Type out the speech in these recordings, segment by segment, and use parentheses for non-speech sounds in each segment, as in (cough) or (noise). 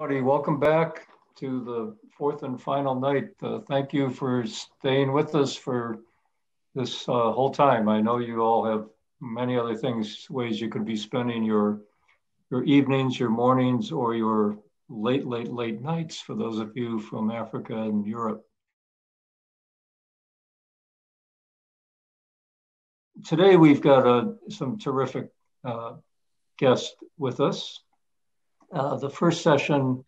Howdy, welcome back to the fourth and final night. Uh, thank you for staying with us for this uh, whole time. I know you all have many other things, ways you could be spending your your evenings, your mornings, or your late, late, late nights for those of you from Africa and Europe. Today we've got uh, some terrific uh, guests with us. Uh, the first session,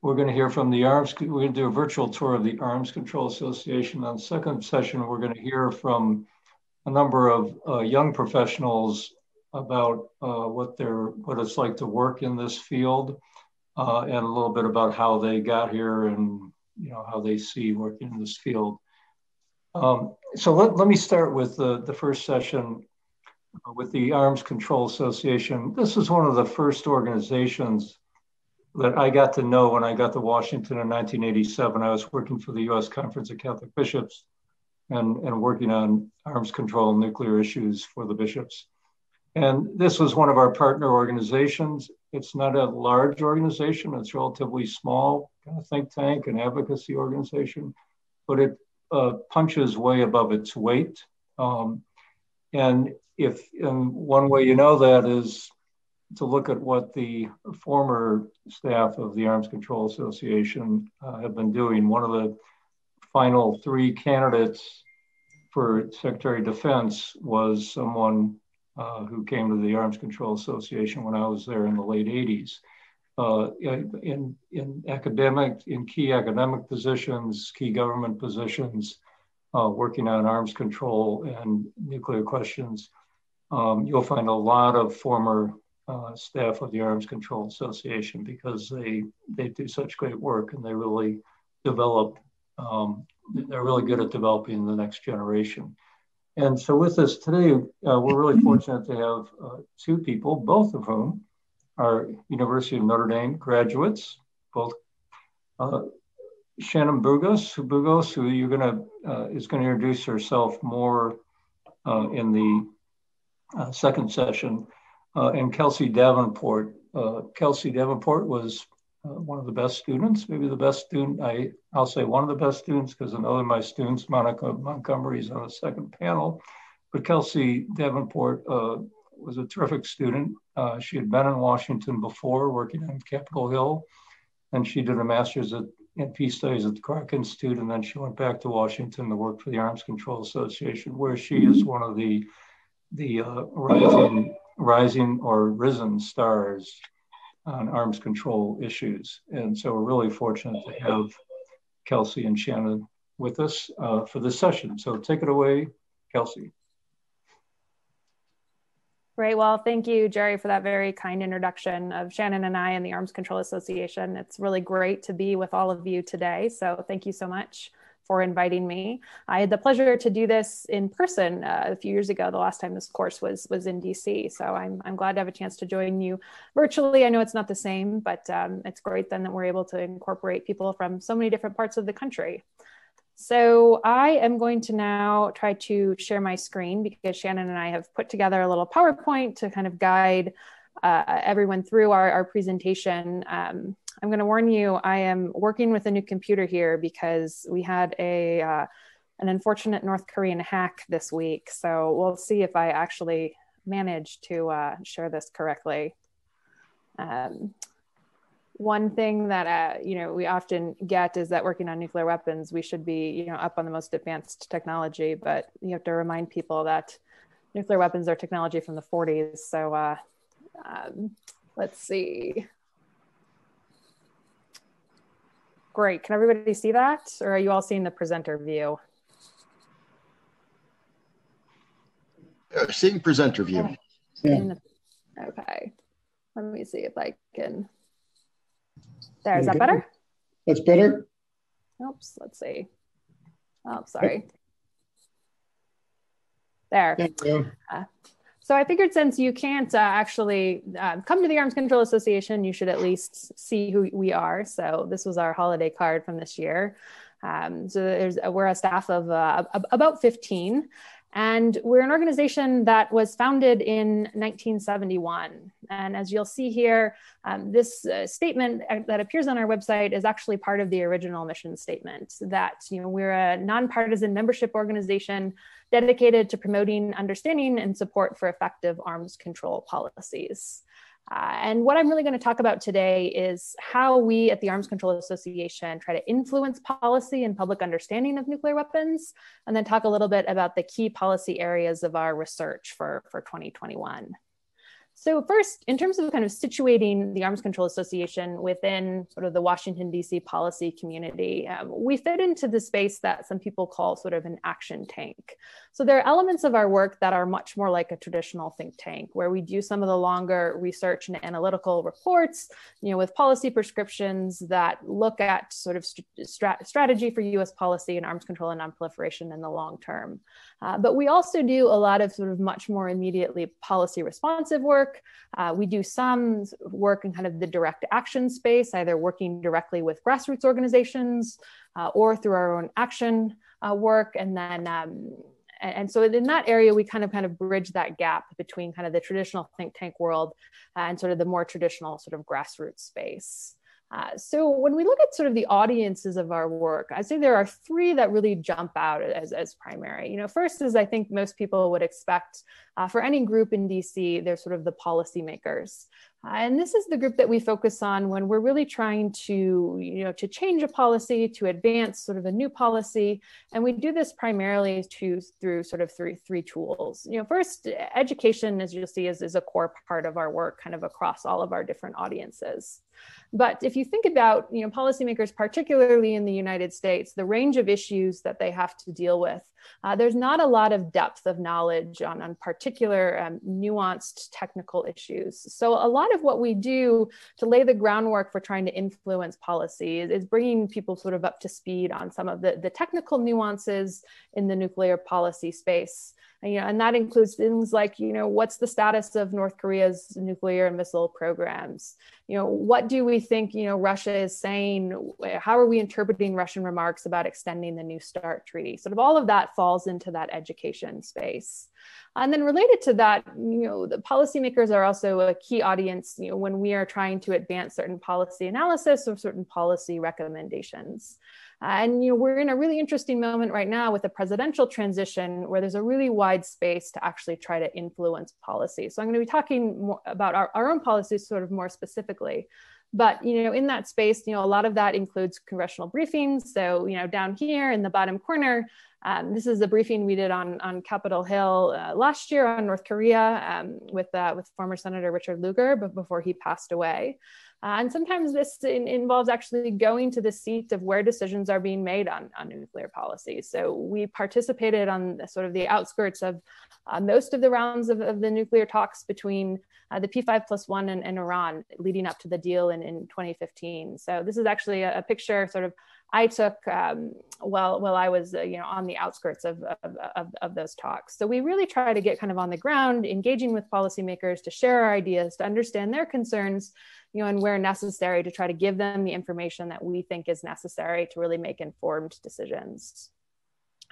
we're going to hear from the Arms, we're going to do a virtual tour of the Arms Control Association. On the second session, we're going to hear from a number of uh, young professionals about uh, what they're, what it's like to work in this field uh, and a little bit about how they got here and you know how they see working in this field. Um, so let, let me start with the, the first session with the Arms Control Association. This is one of the first organizations that I got to know when I got to Washington in 1987. I was working for the US Conference of Catholic Bishops and, and working on arms control and nuclear issues for the bishops. And this was one of our partner organizations. It's not a large organization, it's relatively small, kind of think tank and advocacy organization, but it uh, punches way above its weight. Um, and if and one way you know that is to look at what the former staff of the Arms Control Association uh, have been doing. One of the final three candidates for Secretary of Defense was someone uh, who came to the Arms Control Association when I was there in the late 80s. Uh, in, in academic, in key academic positions, key government positions, uh, working on arms control and nuclear questions um, you'll find a lot of former uh, staff of the Arms Control Association because they they do such great work and they really develop. Um, they're really good at developing the next generation. And so with us today, uh, we're really fortunate to have uh, two people, both of whom are University of Notre Dame graduates, both uh, Shannon Bugos, who Bugos, who you're gonna uh, is going to introduce herself more uh, in the uh, second session, uh, and Kelsey Davenport. Uh, Kelsey Davenport was uh, one of the best students, maybe the best student. I, I'll say one of the best students because another of my students, Monica Montgomery, is on the second panel. But Kelsey Davenport uh, was a terrific student. Uh, she had been in Washington before working on Capitol Hill, and she did a master's at, in peace studies at the Kroc Institute, and then she went back to Washington to work for the Arms Control Association, where she is one of the the uh, rising, rising or risen stars on arms control issues. And so we're really fortunate to have Kelsey and Shannon with us uh, for this session. So take it away, Kelsey. Great. Well, thank you, Jerry, for that very kind introduction of Shannon and I and the Arms Control Association. It's really great to be with all of you today. So thank you so much for inviting me. I had the pleasure to do this in person uh, a few years ago. The last time this course was was in DC, so I'm I'm glad to have a chance to join you virtually. I know it's not the same, but um, it's great then that we're able to incorporate people from so many different parts of the country. So I am going to now try to share my screen because Shannon and I have put together a little PowerPoint to kind of guide uh, everyone through our, our presentation. Um, I'm going to warn you, I am working with a new computer here because we had a uh, an unfortunate North Korean hack this week. So we'll see if I actually manage to uh, share this correctly. Um, one thing that uh, you know we often get is that working on nuclear weapons, we should be you know up on the most advanced technology, but you have to remind people that nuclear weapons are technology from the 40s. So uh, um, let's see. Great. Can everybody see that? Or are you all seeing the presenter view? Uh, seeing presenter view. Yeah. Okay. Let me see if I can. There, is that better? That's better. Oops, let's see. Oh, sorry. There. Uh, so I figured since you can't uh, actually uh, come to the Arms Control Association, you should at least see who we are. So this was our holiday card from this year. Um, so there's we're a staff of uh, about 15, And we're an organization that was founded in 1971. And as you'll see here, um, this uh, statement uh, that appears on our website is actually part of the original mission statement that you know, we're a nonpartisan membership organization dedicated to promoting understanding and support for effective arms control policies. Uh, and what I'm really going to talk about today is how we at the Arms Control Association try to influence policy and public understanding of nuclear weapons, and then talk a little bit about the key policy areas of our research for, for 2021. So first, in terms of kind of situating the Arms Control Association within sort of the Washington, D.C. policy community, um, we fit into the space that some people call sort of an action tank. So there are elements of our work that are much more like a traditional think tank, where we do some of the longer research and analytical reports, you know, with policy prescriptions that look at sort of st strategy for U.S. policy and arms control and nonproliferation in the long term. Uh, but we also do a lot of sort of much more immediately policy responsive work. Uh, we do some work in kind of the direct action space, either working directly with grassroots organizations uh, or through our own action uh, work. And then, um, and, and, so in that area, we kind of kind of bridge that gap between kind of the traditional think tank world and sort of the more traditional sort of grassroots space. Uh, so when we look at sort of the audiences of our work, I'd say there are three that really jump out as, as primary. You know, first is I think most people would expect uh, for any group in DC, they're sort of the policymakers. Uh, and this is the group that we focus on when we're really trying to, you know, to change a policy, to advance sort of a new policy. And we do this primarily to, through sort of three, three tools. You know, first, education, as you'll see, is, is a core part of our work kind of across all of our different audiences. But if you think about, you know, policymakers, particularly in the United States, the range of issues that they have to deal with, uh, there's not a lot of depth of knowledge on, on particular um, nuanced technical issues. So a lot of what we do to lay the groundwork for trying to influence policy is, is bringing people sort of up to speed on some of the, the technical nuances in the nuclear policy space you know, and that includes things like, you know, what's the status of North Korea's nuclear and missile programs? You know, what do we think, you know, Russia is saying? How are we interpreting Russian remarks about extending the New START treaty? Sort of all of that falls into that education space. And then related to that, you know, the policymakers are also a key audience, you know, when we are trying to advance certain policy analysis or certain policy recommendations. And you know, we're in a really interesting moment right now with a presidential transition where there's a really wide space to actually try to influence policy. So I'm going to be talking about our, our own policies sort of more specifically. But you know, in that space, you know, a lot of that includes congressional briefings. So you know, down here in the bottom corner, um, this is a briefing we did on, on Capitol Hill uh, last year on North Korea um, with, uh, with former Senator Richard Lugar, but before he passed away. Uh, and sometimes this in, involves actually going to the seat of where decisions are being made on, on nuclear policy. So we participated on the, sort of the outskirts of uh, most of the rounds of, of the nuclear talks between uh, the P5 plus one and, and, Iran leading up to the deal in, in 2015. So this is actually a, a picture sort of I took um, while while I was uh, you know on the outskirts of, of, of, of, those talks. So we really try to get kind of on the ground, engaging with policymakers to share our ideas, to understand their concerns, you know, and where necessary to try to give them the information that we think is necessary to really make informed decisions.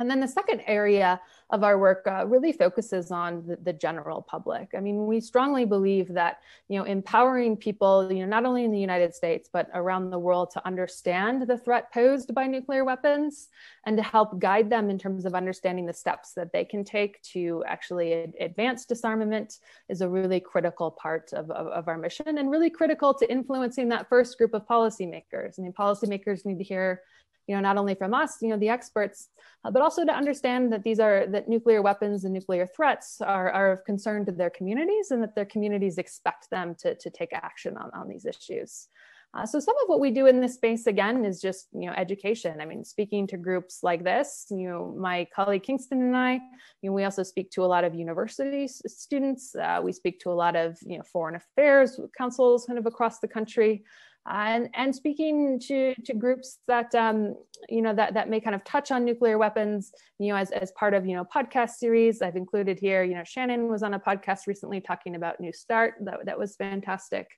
And then the second area of our work uh, really focuses on the, the, general public. I mean, we strongly believe that, you know, empowering people, you know, not only in the United States, but around the world to understand the threat posed by nuclear weapons and to help guide them in terms of understanding the steps that they can take to actually advance disarmament is a really critical part of, of, of our mission and really critical to influencing that first group of policymakers. I mean, policymakers need to hear you know, not only from us, you know, the experts, uh, but also to understand that these are that nuclear weapons and nuclear threats are, are of concern to their communities and that their communities expect them to, to take action on, on these issues. Uh, so some of what we do in this space again is just you know education. I mean, speaking to groups like this, you know, my colleague Kingston and I, you know, we also speak to a lot of university students. Uh, we speak to a lot of you know foreign affairs councils kind of across the country and, and speaking to, to groups that, um, you know, that, that may kind of touch on nuclear weapons, you know, as, as part of, you know, podcast series I've included here, you know, Shannon was on a podcast recently talking about New START, that, that was fantastic.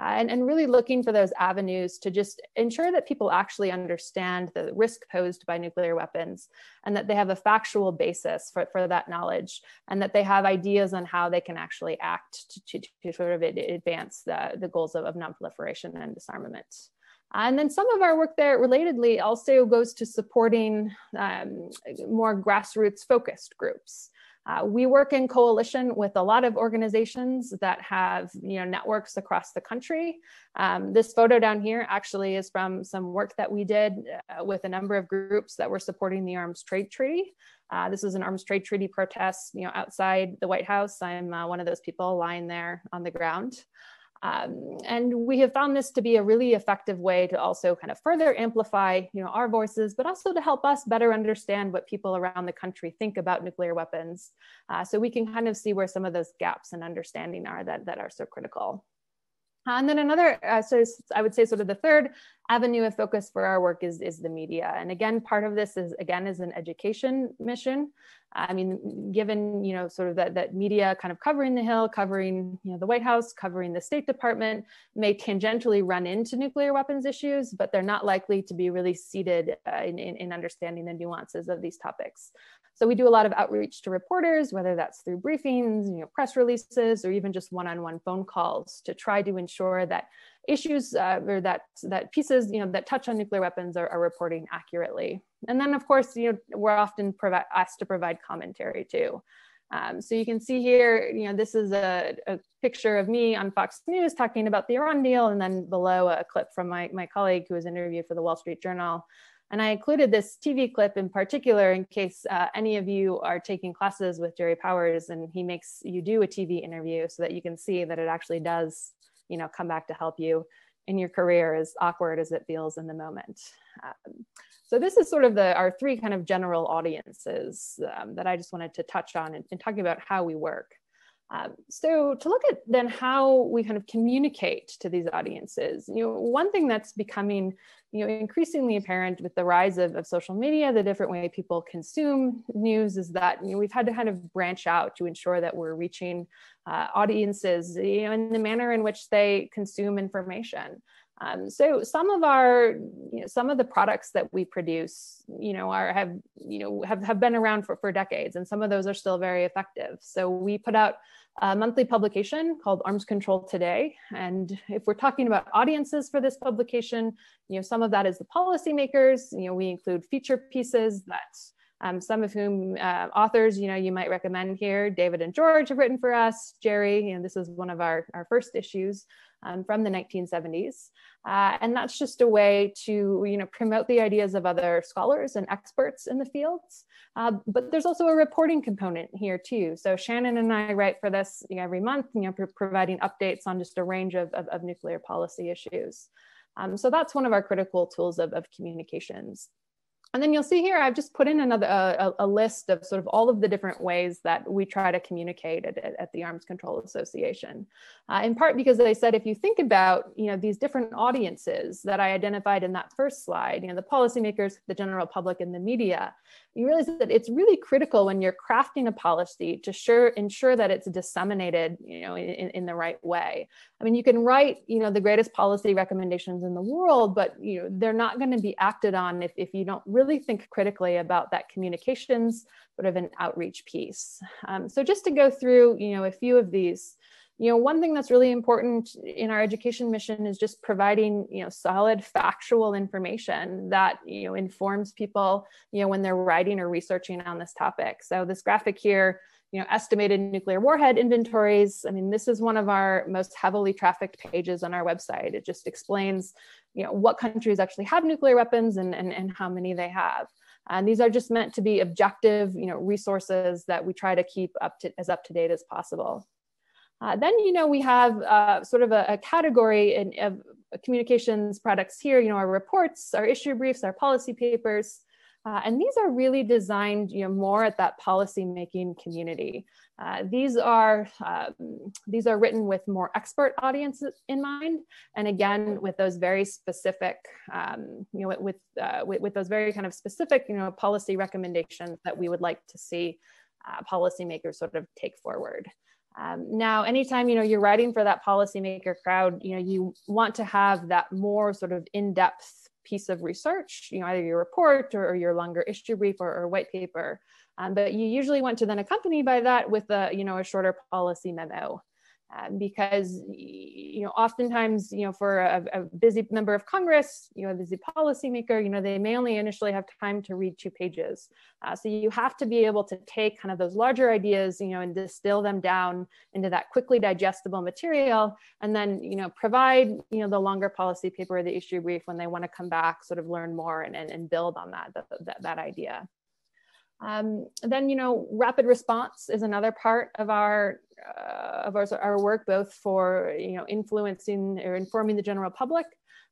Uh, and, and really looking for those avenues to just ensure that people actually understand the risk posed by nuclear weapons and that they have a factual basis for, for that knowledge and that they have ideas on how they can actually act to, to, to sort of advance the, the goals of, of nonproliferation and disarmament. And then some of our work there, relatedly, also goes to supporting um, more grassroots focused groups. Uh, we work in coalition with a lot of organizations that have you know, networks across the country. Um, this photo down here actually is from some work that we did uh, with a number of groups that were supporting the Arms Trade Treaty. Uh, this is an arms trade treaty protest, you know, outside the White House. I'm uh, one of those people lying there on the ground. Um, and we have found this to be a really effective way to also kind of further amplify you know, our voices, but also to help us better understand what people around the country think about nuclear weapons. Uh, so we can kind of see where some of those gaps in understanding are that, that are so critical. And then another, uh, so I would say sort of the third avenue of focus for our work is, is the media. And again, part of this is, again, is an education mission. I mean, given, you know, sort of that, that media kind of covering the Hill, covering, you know, the White House, covering the State Department may tangentially run into nuclear weapons issues, but they're not likely to be really seated uh, in, in, in understanding the nuances of these topics. So we do a lot of outreach to reporters, whether that's through briefings, you know, press releases, or even just one-on-one -on -one phone calls to try to ensure that issues uh, or that that pieces you know that touch on nuclear weapons are, are reporting accurately. And then of course you know we're often asked to provide commentary too. Um, so you can see here, you know, this is a, a, picture of me on Fox News talking about the Iran deal, and then below a clip from my, my colleague who was interviewed for the Wall Street Journal. And I included this TV clip in particular in case uh, any of you are taking classes with Jerry Powers and he makes you do a TV interview so that you can see that it actually does you know, come back to help you in your career as awkward as it feels in the moment. Um, so this is sort of the our three kind of general audiences um, that I just wanted to touch on in, in talking about how we work. Um, so to look at then how we kind of communicate to these audiences, you know, one thing that's becoming, you know, increasingly apparent with the rise of, of social media, the different way people consume news is that, you know, we've had to kind of branch out to ensure that we're reaching uh, audiences, you know, in the manner in which they consume information. Um, so some of our, you know, some of the products that we produce, you know, are have, you know, have, have been around for, for decades, and some of those are still very effective. So we put out a monthly publication called Arms Control Today, and if we're talking about audiences for this publication, you know, some of that is the policymakers. You know, we include feature pieces that um, some of whom uh, authors, you know, you might recommend here. David and George have written for us. Jerry, you know, this is one of our, our first issues um, from the 1970s. Uh, and that's just a way to, you know, promote the ideas of other scholars and experts in the fields. Uh, but there's also a reporting component here too. So Shannon and I write for this you know, every month, you know, providing updates on just a range of, of, of nuclear policy issues. Um, so that's one of our critical tools of, of communications. And then you'll see here, I've just put in another a, a, list of sort of all of the different ways that we try to communicate at, at the Arms Control Association. Uh, in part because I said, if you think about, you know, these different audiences that I identified in that first slide, you know, the policymakers, the general public and the media, you realize that it's really critical when you're crafting a policy to sure ensure that it's disseminated, you know, in, in the right way. I mean, you can write, you know, the greatest policy recommendations in the world, but you know, they're not going to be acted on if, if you don't really think critically about that communications sort of an outreach piece. Um, so just to go through, you know, a few of these, you know, one thing that's really important in our education mission is just providing, you know, solid factual information that, you know, informs people, you know, when they're writing or researching on this topic. So this graphic here, you know, estimated nuclear warhead inventories. I mean, this is one of our most heavily trafficked pages on our website. It just explains, you know, what countries actually have nuclear weapons and, and, and how many they have. And these are just meant to be objective, you know, resources that we try to keep up to as up to date as possible. Uh, then, you know, we have uh, sort of a, a category in, of communications products here, you know, our reports, our issue briefs, our policy papers. Uh, and these are really designed, you know, more at that policy making community. Uh, these are um, these are written with more expert audiences in mind, and again with those very specific, um, you know, with, uh, with, with those very kind of specific, you know, policy recommendations that we would like to see uh, policymakers sort of take forward. Um, now, anytime you know you're writing for that policymaker crowd, you know you want to have that more sort of in-depth piece of research, you know, either your report or, or your longer issue brief or, or white paper. Um, but you usually want to then accompany by that with a you know a shorter policy memo. Um, because you know oftentimes you know for a, a, busy member of congress you know a busy policymaker you know they may only initially have time to read two pages. Uh, so you have to be able to take kind of those larger ideas you know and distill them down into that quickly digestible material and then you know provide you know the longer policy paper or the issue brief when they want to come back sort of learn more and, and, and build on that, that, that idea. Um, then, you know, rapid response is another part of our uh, of our, our work, both for you know influencing or informing the general public,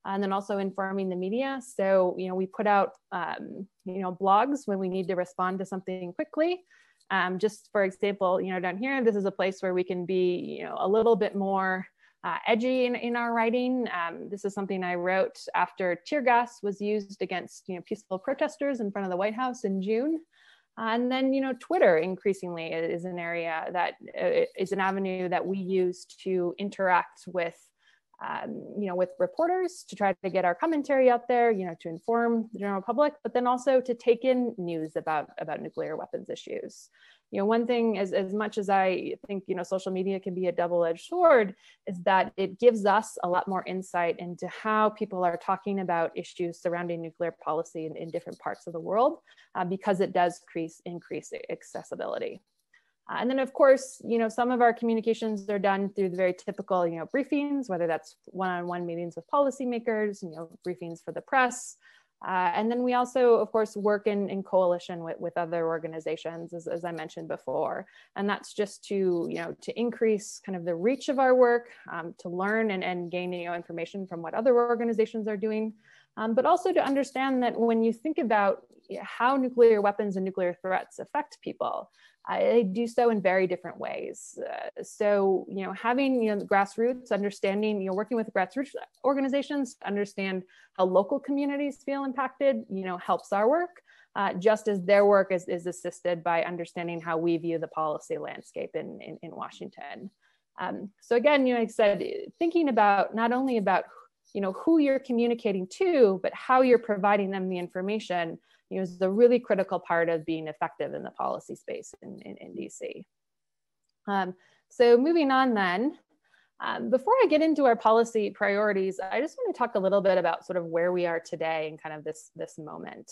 and then also informing the media. So, you know, we put out um, you know blogs when we need to respond to something quickly. Um, just for example, you know, down here, this is a place where we can be you know a little bit more uh, edgy in, in our writing. Um, this is something I wrote after tear gas was used against you know peaceful protesters in front of the White House in June. And then, you know, Twitter increasingly is an area that uh, is an avenue that we use to interact with, um, you know, with reporters to try to get our commentary out there, you know, to inform the general public, but then also to take in news about about nuclear weapons issues you know one thing as, as much as i think you know social media can be a double-edged sword is that it gives us a lot more insight into how people are talking about issues surrounding nuclear policy in, in different parts of the world uh, because it does increase increase accessibility. Uh, and then of course you know some of our communications are done through the very typical you know briefings whether that's one-on-one meetings with policymakers you know briefings for the press uh, and then we also, of course, work in, in coalition with, with other organizations, as, as I mentioned before. And that's just to, you know, to increase kind of the reach of our work, um, to learn and, and gain, you know, information from what other organizations are doing, um, but also to understand that when you think about how nuclear weapons and nuclear threats affect people, uh, they do so in very different ways. Uh, so, you know, having, you know, grassroots understanding, you know, working with grassroots organizations to understand how local communities feel impacted, you know, helps our work. Uh, just as their work is, is assisted by understanding how we view the policy landscape in, in, in Washington. Um, so again, you know, like I said, thinking about not only about you know who you're communicating to, but how you're providing them the information you know, is a really critical part of being effective in the policy space in, in, in DC. Um, so moving on then, um, before I get into our policy priorities, I just want to talk a little bit about sort of where we are today and kind of this, this moment.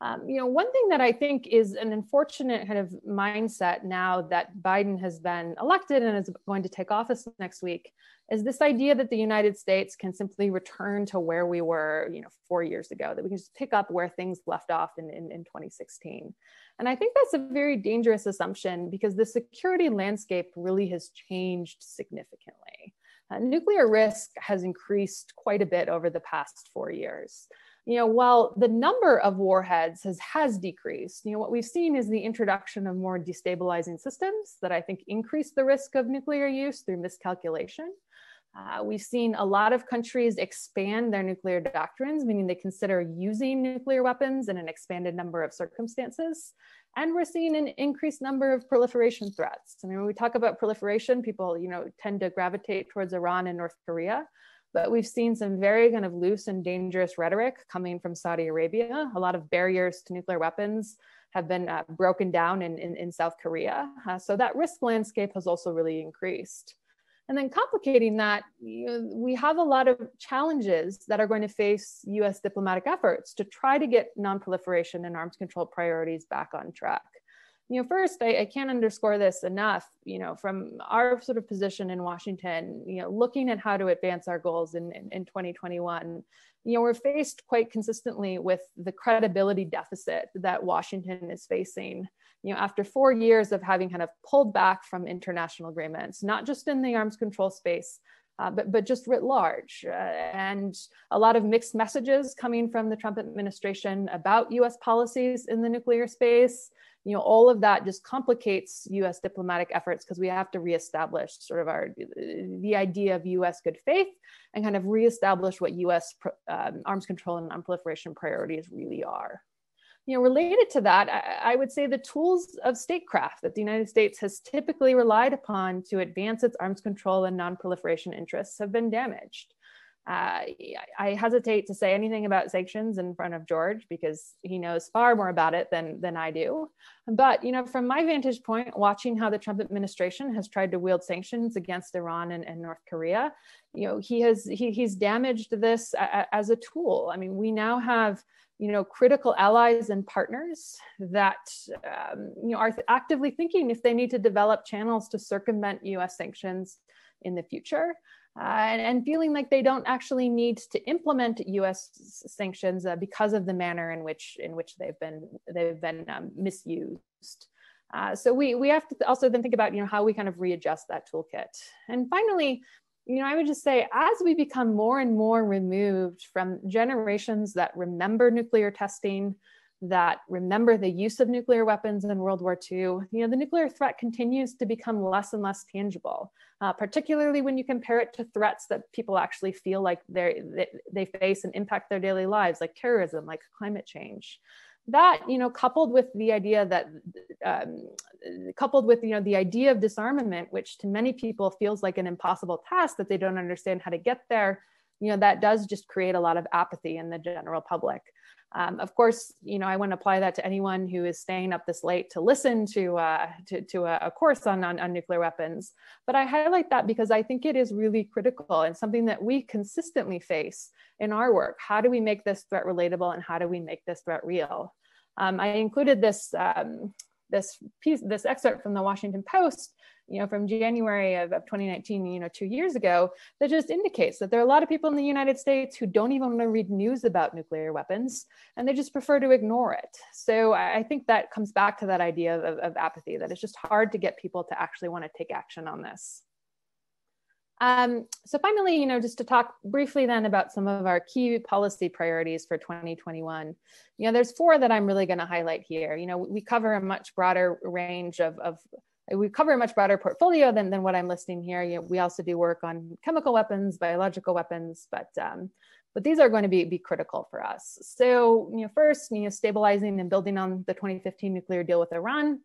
Um, you know, one thing that I think is an unfortunate kind of mindset now that Biden has been elected and is going to take office next week is this idea that the United States can simply return to where we were, you know, four years ago, that we can just pick up where things left off in, in, in 2016. And I think that's a very dangerous assumption because the security landscape really has changed significantly. Uh, nuclear risk has increased quite a bit over the past four years you know, while the number of warheads has, has decreased, you know, what we've seen is the introduction of more destabilizing systems that I think increase the risk of nuclear use through miscalculation. Uh, we've seen a lot of countries expand their nuclear doctrines, meaning they consider using nuclear weapons in an expanded number of circumstances. And we're seeing an increased number of proliferation threats. I mean, when we talk about proliferation, people, you know, tend to gravitate towards Iran and North Korea but we've seen some very kind of loose and dangerous rhetoric coming from Saudi Arabia. A lot of barriers to nuclear weapons have been uh, broken down in, in, in South Korea. Uh, so that risk landscape has also really increased. And then complicating that, you know, we have a lot of challenges that are going to face US diplomatic efforts to try to get nonproliferation and arms control priorities back on track you know, first, I, I, can't underscore this enough, you know, from our sort of position in Washington, you know, looking at how to advance our goals in, in, in 2021, you know, we're faced quite consistently with the credibility deficit that Washington is facing, you know, after four years of having kind of pulled back from international agreements, not just in the arms control space, uh, but, but just writ large. Uh, and a lot of mixed messages coming from the Trump administration about US policies in the nuclear space you know all of that just complicates us diplomatic efforts because we have to reestablish sort of our the idea of us good faith and kind of reestablish what us um, arms control and nonproliferation priorities really are you know, related to that, I, I, would say the tools of statecraft that the United States has typically relied upon to advance its arms control and nonproliferation interests have been damaged. I hesitate to say anything about sanctions in front of George because he knows far more about it than, than I do. But, you know, from my vantage point, watching how the Trump administration has tried to wield sanctions against Iran and, and North Korea, you know, he has, he, he's damaged this a, a, as a tool. I mean, we now have, you know, critical allies and partners that, um, you know, are actively thinking if they need to develop channels to circumvent US sanctions in the future uh, and, and, feeling like they don't actually need to implement U.S. sanctions uh, because of the manner in which in which they've been they've been um, misused. Uh, so we we have to also then think about you know how we kind of readjust that toolkit. And finally, you know, I would just say as we become more and more removed from generations that remember nuclear testing, that remember the use of nuclear weapons in World War II, you know, the nuclear threat continues to become less and less tangible, uh, particularly when you compare it to threats that people actually feel like they they face and impact their daily lives, like terrorism, like climate change. That, you know, coupled with the idea that, um, coupled with, you know, the idea of disarmament, which to many people feels like an impossible task that they don't understand how to get there, you know, that does just create a lot of apathy in the general public. Um, of course, you know, I wouldn't apply that to anyone who is staying up this late to listen to, uh, to, to a, a, course on, on, on, nuclear weapons. But I highlight that because I think it is really critical and something that we consistently face in our work. How do we make this threat relatable and how do we make this threat real? Um, I included this, um, this piece, this excerpt from the Washington Post you know, from January of, of 2019, you know, two years ago, that just indicates that there are a lot of people in the United States who don't even want to read news about nuclear weapons and they just prefer to ignore it. So I think that comes back to that idea of, of apathy, that it's just hard to get people to actually want to take action on this. Um, so finally, you know, just to talk briefly then about some of our key policy priorities for 2021. You know, there's four that I'm really going to highlight here. You know, we cover a much broader range of, of we cover a much broader portfolio than, than what I'm listing here. You know, we also do work on chemical weapons, biological weapons, but um, but these are going to be, be critical for us. So, you know, first, you know, stabilizing and building on the 2015 nuclear deal with Iran.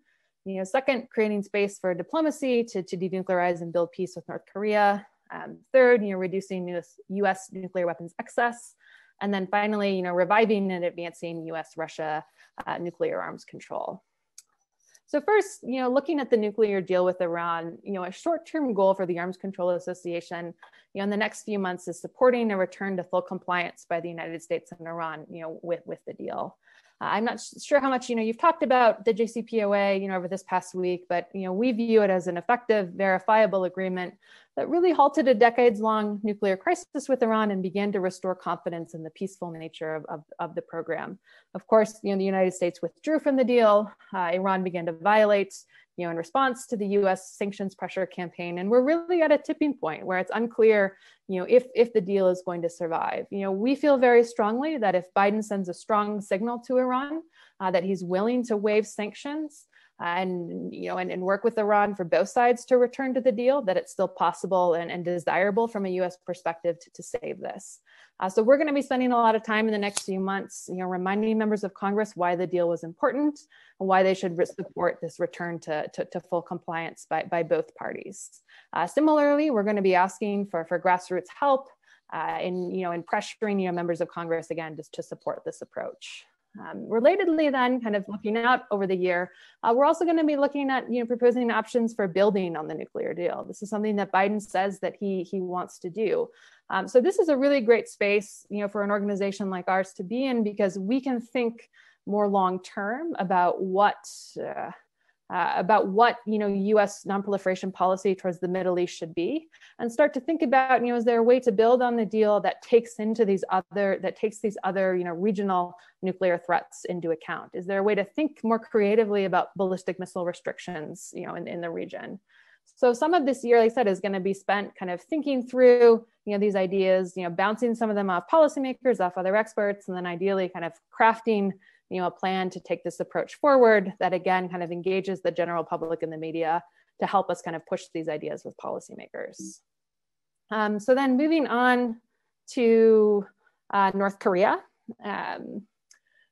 You know, second, creating space for diplomacy to, to denuclearize and build peace with North Korea. Um, third, you know, reducing US, US nuclear weapons excess. And then finally, you know, reviving and advancing US-Russia uh, nuclear arms control. So first, you know, looking at the nuclear deal with Iran, you know, a short-term goal for the Arms Control Association, you know, in the next few months is supporting a return to full compliance by the United States and Iran, you know, with, with the deal. Uh, I'm not sure how much you know you've talked about the JCPOA, you know, over this past week, but you know we view it as an effective, verifiable agreement that really halted a decades-long nuclear crisis with Iran and began to restore confidence in the peaceful nature of, of, of the program. Of course, you know the United States withdrew from the deal. Uh, Iran began to violate you know, in response to the U.S. sanctions pressure campaign, and we're really at a tipping point where it's unclear, you know, if if the deal is going to survive. You know, we feel very strongly that if Biden sends a strong signal to Iran uh, that he's willing to waive sanctions, and you know and, and work with iran for both sides to return to the deal that it's still possible and, and desirable from a us perspective to, to save this. Uh, so we're going to be spending a lot of time in the next few months you know reminding members of congress why the deal was important and why they should support this return to, to, to full compliance by, by both parties. Uh, similarly we're going to be asking for, for grassroots help uh, in you know in pressuring you know members of congress again just to support this approach um, relatedly then, kind of looking out over the year, uh, we're also going to be looking at, you know, proposing options for building on the nuclear deal. This is something that Biden says that he, he wants to do. Um, so this is a really great space, you know, for an organization like ours to be in because we can think more long term about what uh, uh, about what you know U.S. nonproliferation policy towards the Middle East should be, and start to think about you know is there a way to build on the deal that takes into these other that takes these other you know regional nuclear threats into account? Is there a way to think more creatively about ballistic missile restrictions you know in, in the region? So some of this year, like I said, is going to be spent kind of thinking through you know these ideas, you know bouncing some of them off policymakers, off other experts, and then ideally kind of crafting you know, a plan to take this approach forward that again kind of engages the general public and the media to help us kind of push these ideas with policymakers. Um, so then moving on to uh, North Korea. Um,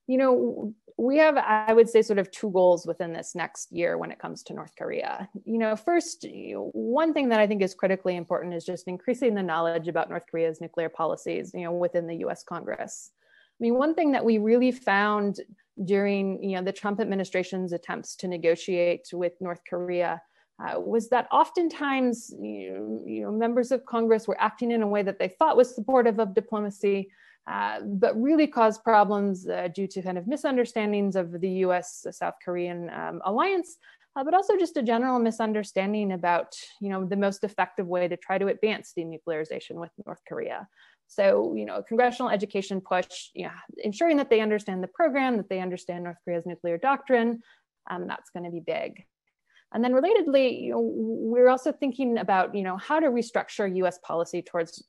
you know, we have, I would say, sort of two goals within this next year when it comes to North Korea. You know, first, one thing that I think is critically important is just increasing the knowledge about North Korea's nuclear policies, you know, within the US Congress. I mean, one thing that we really found during, you know, the Trump administration's attempts to negotiate with North Korea uh, was that oftentimes, you know, you know, members of Congress were acting in a way that they thought was supportive of diplomacy, uh, but really caused problems uh, due to kind of misunderstandings of the US South Korean um, alliance, uh, but also just a general misunderstanding about you know, the most effective way to try to advance denuclearization with North Korea. So, you know, congressional education push, yeah, ensuring that they understand the program, that they understand North Korea's nuclear doctrine, um, that's going to be big. And then relatedly, you know, we're also thinking about, you know, how to restructure US policy towards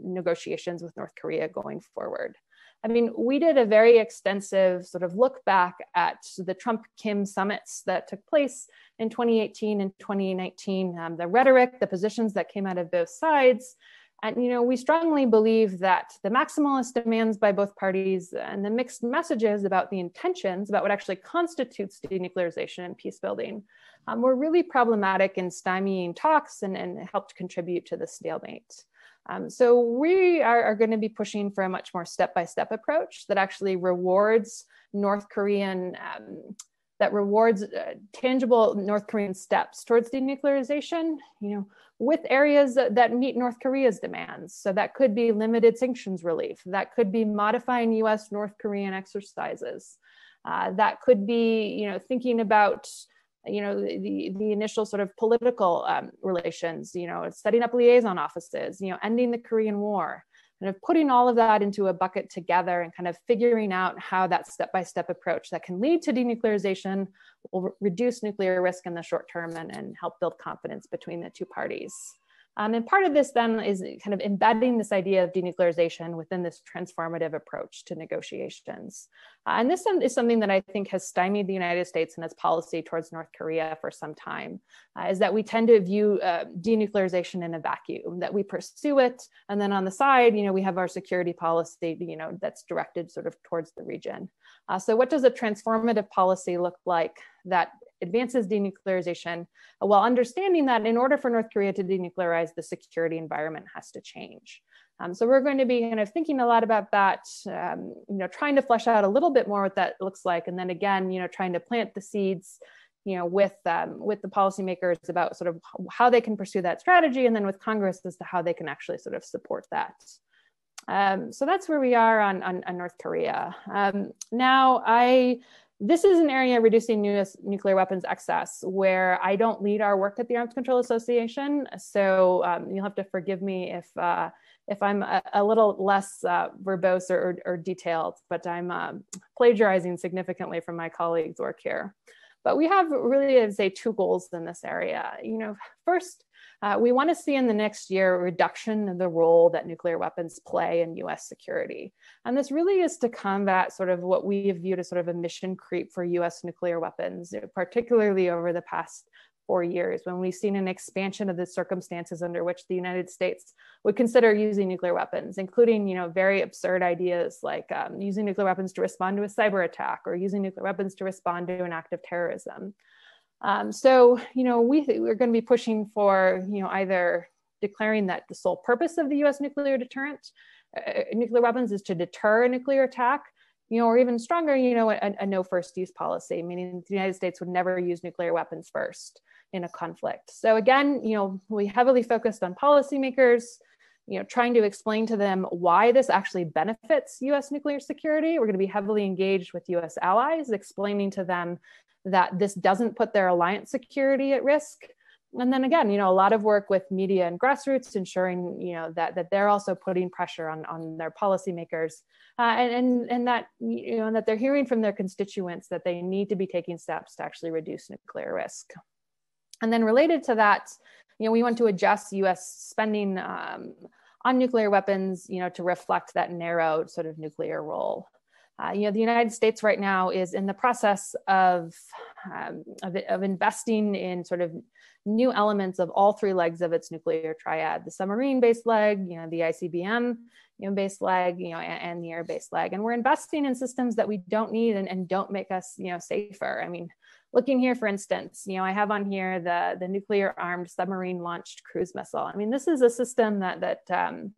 negotiations with North Korea going forward. I mean, we did a very extensive sort of look back at the Trump Kim summits that took place in 2018 and 2019, um, the rhetoric, the positions that came out of both sides. And you know, we strongly believe that the maximalist demands by both parties and the mixed messages about the intentions, about what actually constitutes denuclearization and peace building, um, were really problematic in stymieing talks and, and helped contribute to the stalemate. Um, so we are, are going to be pushing for a much more step-by-step approach that actually rewards North Korean, um, that rewards uh, tangible North Korean steps towards denuclearization, you know, with areas that, that meet North Korea's demands. So that could be limited sanctions relief. That could be modifying US North Korean exercises. Uh, that could be, you know, thinking about you know the the initial sort of political um, relations you know setting up liaison offices you know ending the korean war kind of putting all of that into a bucket together and kind of figuring out how that step-by-step approach that can lead to denuclearization will re reduce nuclear risk in the short term and, and help build confidence between the two parties um, and part of this then is kind of embedding this idea of denuclearization within this transformative approach to negotiations. Uh, and this is something that I think has stymied the United States in its policy towards North Korea for some time, uh, is that we tend to view uh, denuclearization in a vacuum, that we pursue it, and then on the side, you know, we have our security policy, you know, that's directed sort of towards the region. Uh, so what does a transformative policy look like that advances denuclearization while understanding that in order for North Korea to denuclearize, the security environment has to change. Um, so we're going to be kind of thinking a lot about that, um, you know, trying to flesh out a little bit more what that looks like. And then again, you know, trying to plant the seeds, you know, with, um, with the policymakers about sort of how they can pursue that strategy. And then with Congress as to how they can actually sort of support that. Um, so that's where we are on, on, on North Korea. Um, now, I this is an area reducing US nuclear weapons excess where I don't lead our work at the Arms Control Association. So um, you'll have to forgive me if, uh, if I'm a, a little less uh, verbose or, or, or, detailed, but I'm uh, plagiarizing significantly from my colleagues' work here. But we have really, I'd say, two goals in this area. You know, first, uh, we want to see in the next year a reduction in the role that nuclear weapons play in US security. And this really is to combat sort of what we have viewed as sort of a mission creep for US nuclear weapons, particularly over the past four years when we've seen an expansion of the circumstances under which the United States would consider using nuclear weapons, including you know very absurd ideas like um, using nuclear weapons to respond to a cyber attack or using nuclear weapons to respond to an act of terrorism. Um, so, you know, we we're going to be pushing for, you know, either declaring that the sole purpose of the U.S. nuclear deterrent, uh, nuclear weapons, is to deter a nuclear attack, you know, or even stronger, you know, a, a no first use policy, meaning the United States would never use nuclear weapons first in a conflict. So again, you know, we heavily focused on policymakers, you know, trying to explain to them why this actually benefits US nuclear security. We're going to be heavily engaged with US allies, explaining to them that this doesn't put their alliance security at risk. And then again you know a lot of work with media and grassroots ensuring you know that that they're also putting pressure on on their policymakers uh, and, and and that you know that they're hearing from their constituents that they need to be taking steps to actually reduce nuclear risk. And then related to that you know we want to adjust us spending um, on nuclear weapons you know to reflect that narrow sort of nuclear role uh, you know, the United States right now is in the process of um, of, of investing in sort of new elements of all three legs of its nuclear triad, the submarine-based leg, you know, the ICBM you know, based leg, you know, and, and, the air-based leg. And we're investing in systems that we don't need and, and don't make us, you know, safer. I mean, looking here, for instance, you know, I have on here the, the nuclear armed submarine launched cruise missile. I mean, this is a system that, that, um,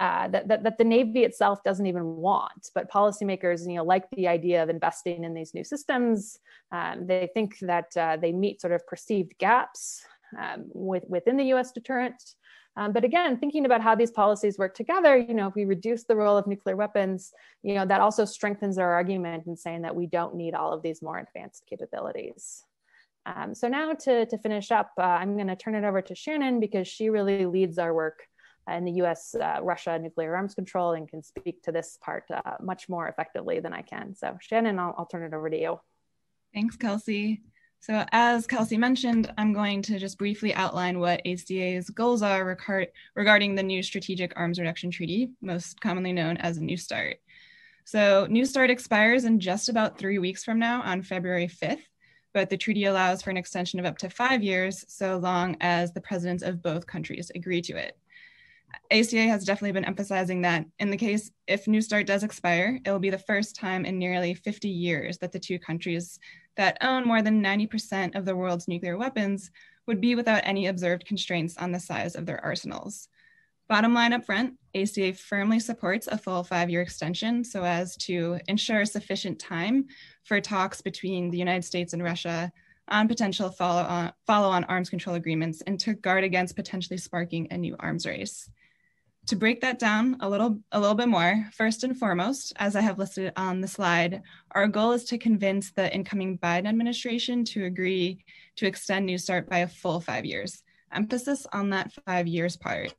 uh, that, that, that, the Navy itself doesn't even want. But policymakers, you know, like the idea of investing in these new systems. Um, they think that uh, they meet sort of perceived gaps um, with, within the U.S. deterrent. Um, but again, thinking about how these policies work together, you know, if we reduce the role of nuclear weapons, you know, that also strengthens our argument in saying that we don't need all of these more advanced capabilities. Um, so now to, to finish up, uh, I'm going to turn it over to Shannon because she really leads our work in the US uh, Russia nuclear arms control and can speak to this part uh, much more effectively than I can. So Shannon, I'll, I'll turn it over to you. Thanks, Kelsey. So as Kelsey mentioned, I'm going to just briefly outline what ACA's goals are regard regarding the new Strategic Arms Reduction Treaty, most commonly known as New START. So New START expires in just about three weeks from now on February 5th, but the treaty allows for an extension of up to five years, so long as the presidents of both countries agree to it. ACA has definitely been emphasizing that in the case if New START does expire, it will be the first time in nearly 50 years that the two countries that own more than 90% of the world's nuclear weapons would be without any observed constraints on the size of their arsenals. Bottom line up front, ACA firmly supports a full five year extension so as to ensure sufficient time for talks between the United States and Russia on potential follow on, arms control agreements and to guard against potentially sparking a new arms race to break that down a little, a little bit more, first and foremost, as I have listed on the slide, our goal is to convince the incoming Biden administration to agree to extend New START by a full five years. Emphasis on that five years part.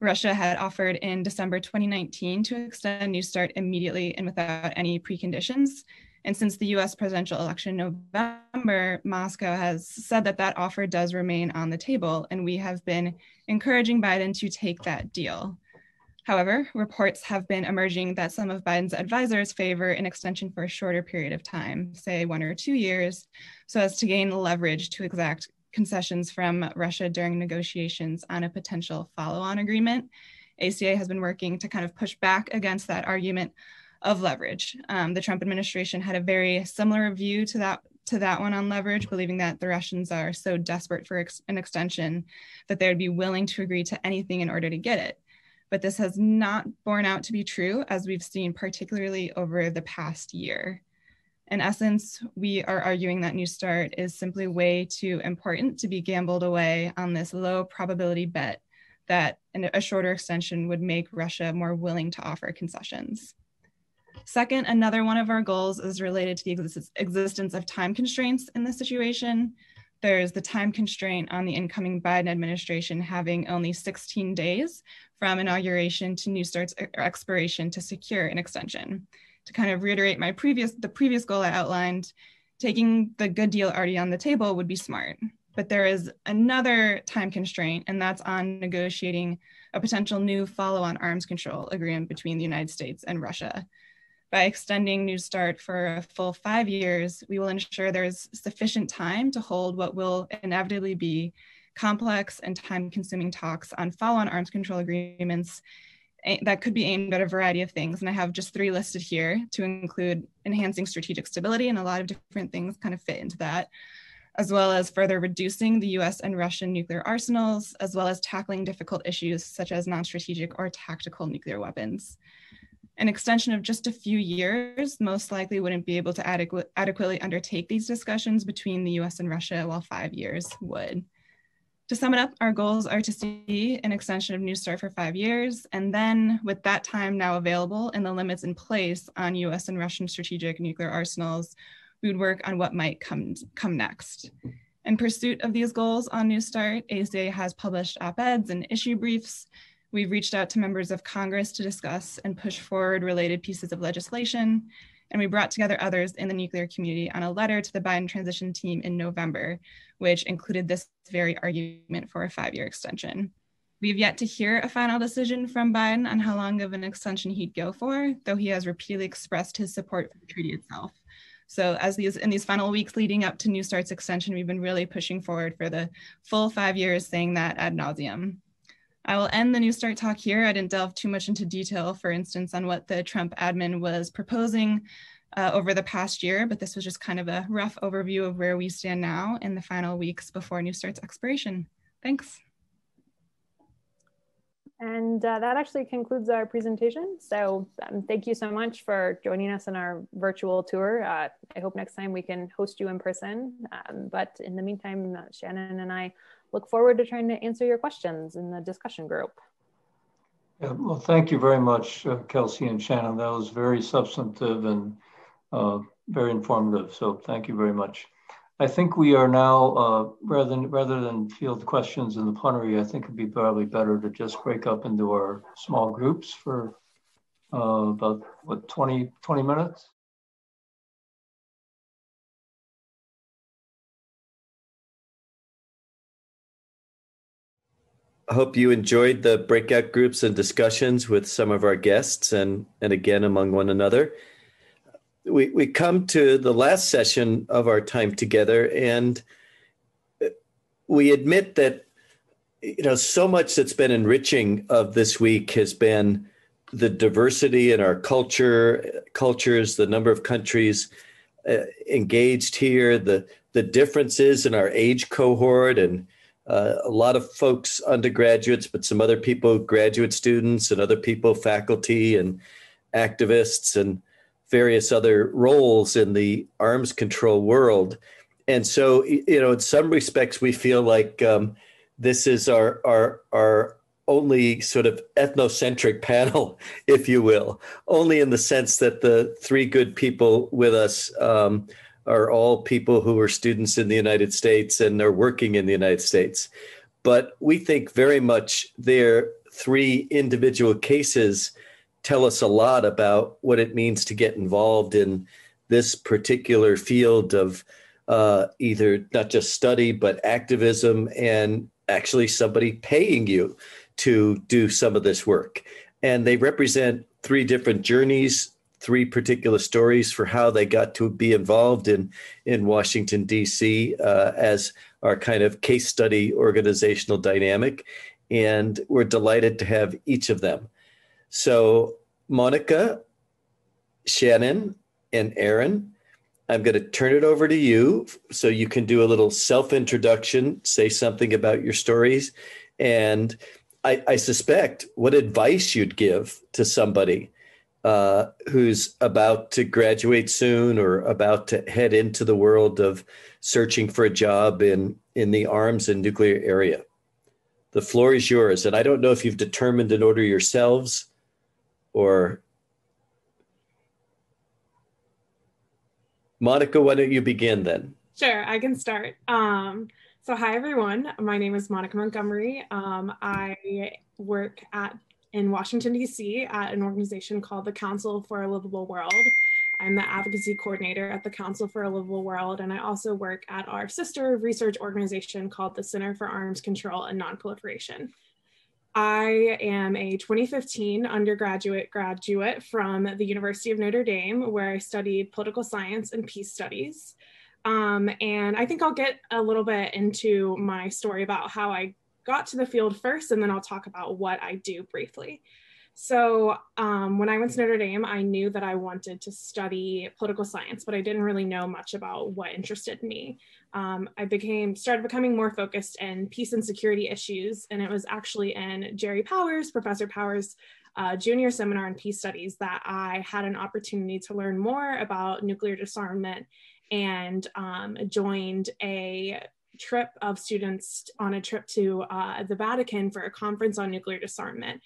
Russia had offered in December 2019 to extend New START immediately and without any preconditions. And since the US presidential election in November, Moscow has said that that offer does remain on the table, and we have been encouraging Biden to take that deal. However, reports have been emerging that some of Biden's advisors favor an extension for a shorter period of time, say one or two years, so as to gain leverage to exact concessions from Russia during negotiations on a potential follow on agreement. ACA has been working to kind of push back against that argument of leverage. Um, the Trump administration had a very similar view to that to that one on leverage, believing that the Russians are so desperate for ex- an extension that they would be willing to agree to anything in order to get it. But this has not borne out to be true, as we've seen particularly over the past year. In essence, we are arguing that New START is simply way too important to be gambled away on this low probability bet that a shorter extension would make Russia more willing to offer concessions. Second, another one of our goals is related to the existence of time constraints in this situation. There's the time constraint on the incoming Biden administration having only 16 days from inauguration to New START's expiration to secure an extension. To kind of reiterate my previous, the previous goal I outlined, taking the good deal already on the table would be smart. But there is another time constraint, and that's on negotiating a potential new follow on arms control agreement between the United States and Russia. By extending New START for a full five years, we will ensure there's sufficient time to hold what will inevitably be complex and time consuming talks on follow on arms control agreements that could be aimed at a variety of things. And I have just three listed here to include enhancing strategic stability, and a lot of different things kind of fit into that, as well as further reducing the US and Russian nuclear arsenals, as well as tackling difficult issues such as non strategic or tactical nuclear weapons an extension of just a few years most likely wouldn't be able to adequate, adequately undertake these discussions between the US and Russia, while five years would. To sum it up, our goals are to see an extension of New START for five years, and then with that time now available and the limits in place on US and Russian strategic nuclear arsenals, we would work on what might come, come next. In pursuit of these goals on New START, ACA has published op-eds and issue briefs We've reached out to members of Congress to discuss and push forward related pieces of legislation. And we brought together others in the nuclear community on a letter to the Biden transition team in November, which included this very argument for a five year extension. We've yet to hear a final decision from Biden on how long of an extension he'd go for, though he has repeatedly expressed his support for the treaty itself. So as these in these final weeks leading up to New Start's extension, we've been really pushing forward for the full five years, saying that ad nauseum. I will end the New Start talk here. I didn't delve too much into detail, for instance, on what the Trump admin was proposing uh, over the past year, but this was just kind of a rough overview of where we stand now in the final weeks before New Start's expiration. Thanks. And uh, that actually concludes our presentation. So um, thank you so much for joining us in our virtual tour. Uh, I hope next time we can host you in person. Um, but in the meantime, uh, Shannon and I look forward to trying to answer your questions in the discussion group. Yeah, well, thank you very much, uh, Kelsey and Shannon. That was very substantive and uh, very informative. So thank you very much. I think we are now, uh, rather than rather than field questions in the plenary, I think it'd be probably better to just break up into our small groups for uh, about, what, 20, 20 minutes? I hope you enjoyed the breakout groups and discussions with some of our guests and, and again among one another. We, we come to the last session of our time together and we admit that you know so much that's been enriching of this week has been the diversity in our culture cultures the number of countries uh, engaged here the the differences in our age cohort and uh, a lot of folks undergraduates but some other people graduate students and other people faculty and activists and various other roles in the arms control world. And so, you know, in some respects, we feel like um, this is our our our only sort of ethnocentric panel, (laughs) if you will, only in the sense that the three good people with us um, are all people who are students in the United States and are working in the United States. But we think very much they're three individual cases tell us a lot about what it means to get involved in this particular field of uh, either not just study but activism and actually somebody paying you to do some of this work and they represent three different journeys three particular stories for how they got to be involved in in Washington D.C. Uh, as our kind of case study organizational dynamic, and we're delighted to have each of them. So, Monica, Shannon, and Erin, I'm going to turn it over to you so you can do a little self introduction, say something about your stories. And I, I, suspect what advice you'd give to somebody uh, who's about to graduate soon or about to head into the world of searching for a job in, in the arms and nuclear area. The floor is yours. And I don't know if you've determined an order yourselves or Monica, why don't you begin then? Sure, I can start. Um, so, hi everyone. My name is Monica Montgomery. Um, I work at in Washington D.C. at an organization called the Council for a Livable World. I'm the advocacy coordinator at the Council for a Livable World, and I also work at our sister research organization called the Center for Arms Control and Nonproliferation. I am a 2015 undergraduate graduate from the University of Notre Dame, where I studied political science and peace studies. Um, and I think I'll get a little bit into my story about how I got to the field first, and then I'll talk about what I do briefly. So um, when I went to Notre Dame, I knew that I wanted to study political science, but I didn't really know much about what interested me. Um, I became started becoming more focused in peace and security issues, and it was actually in Jerry Powers, Professor Powers' uh, junior seminar in peace studies that I had an opportunity to learn more about nuclear disarmament and um, joined a trip of students on a trip to uh, the Vatican for a conference on nuclear disarmament.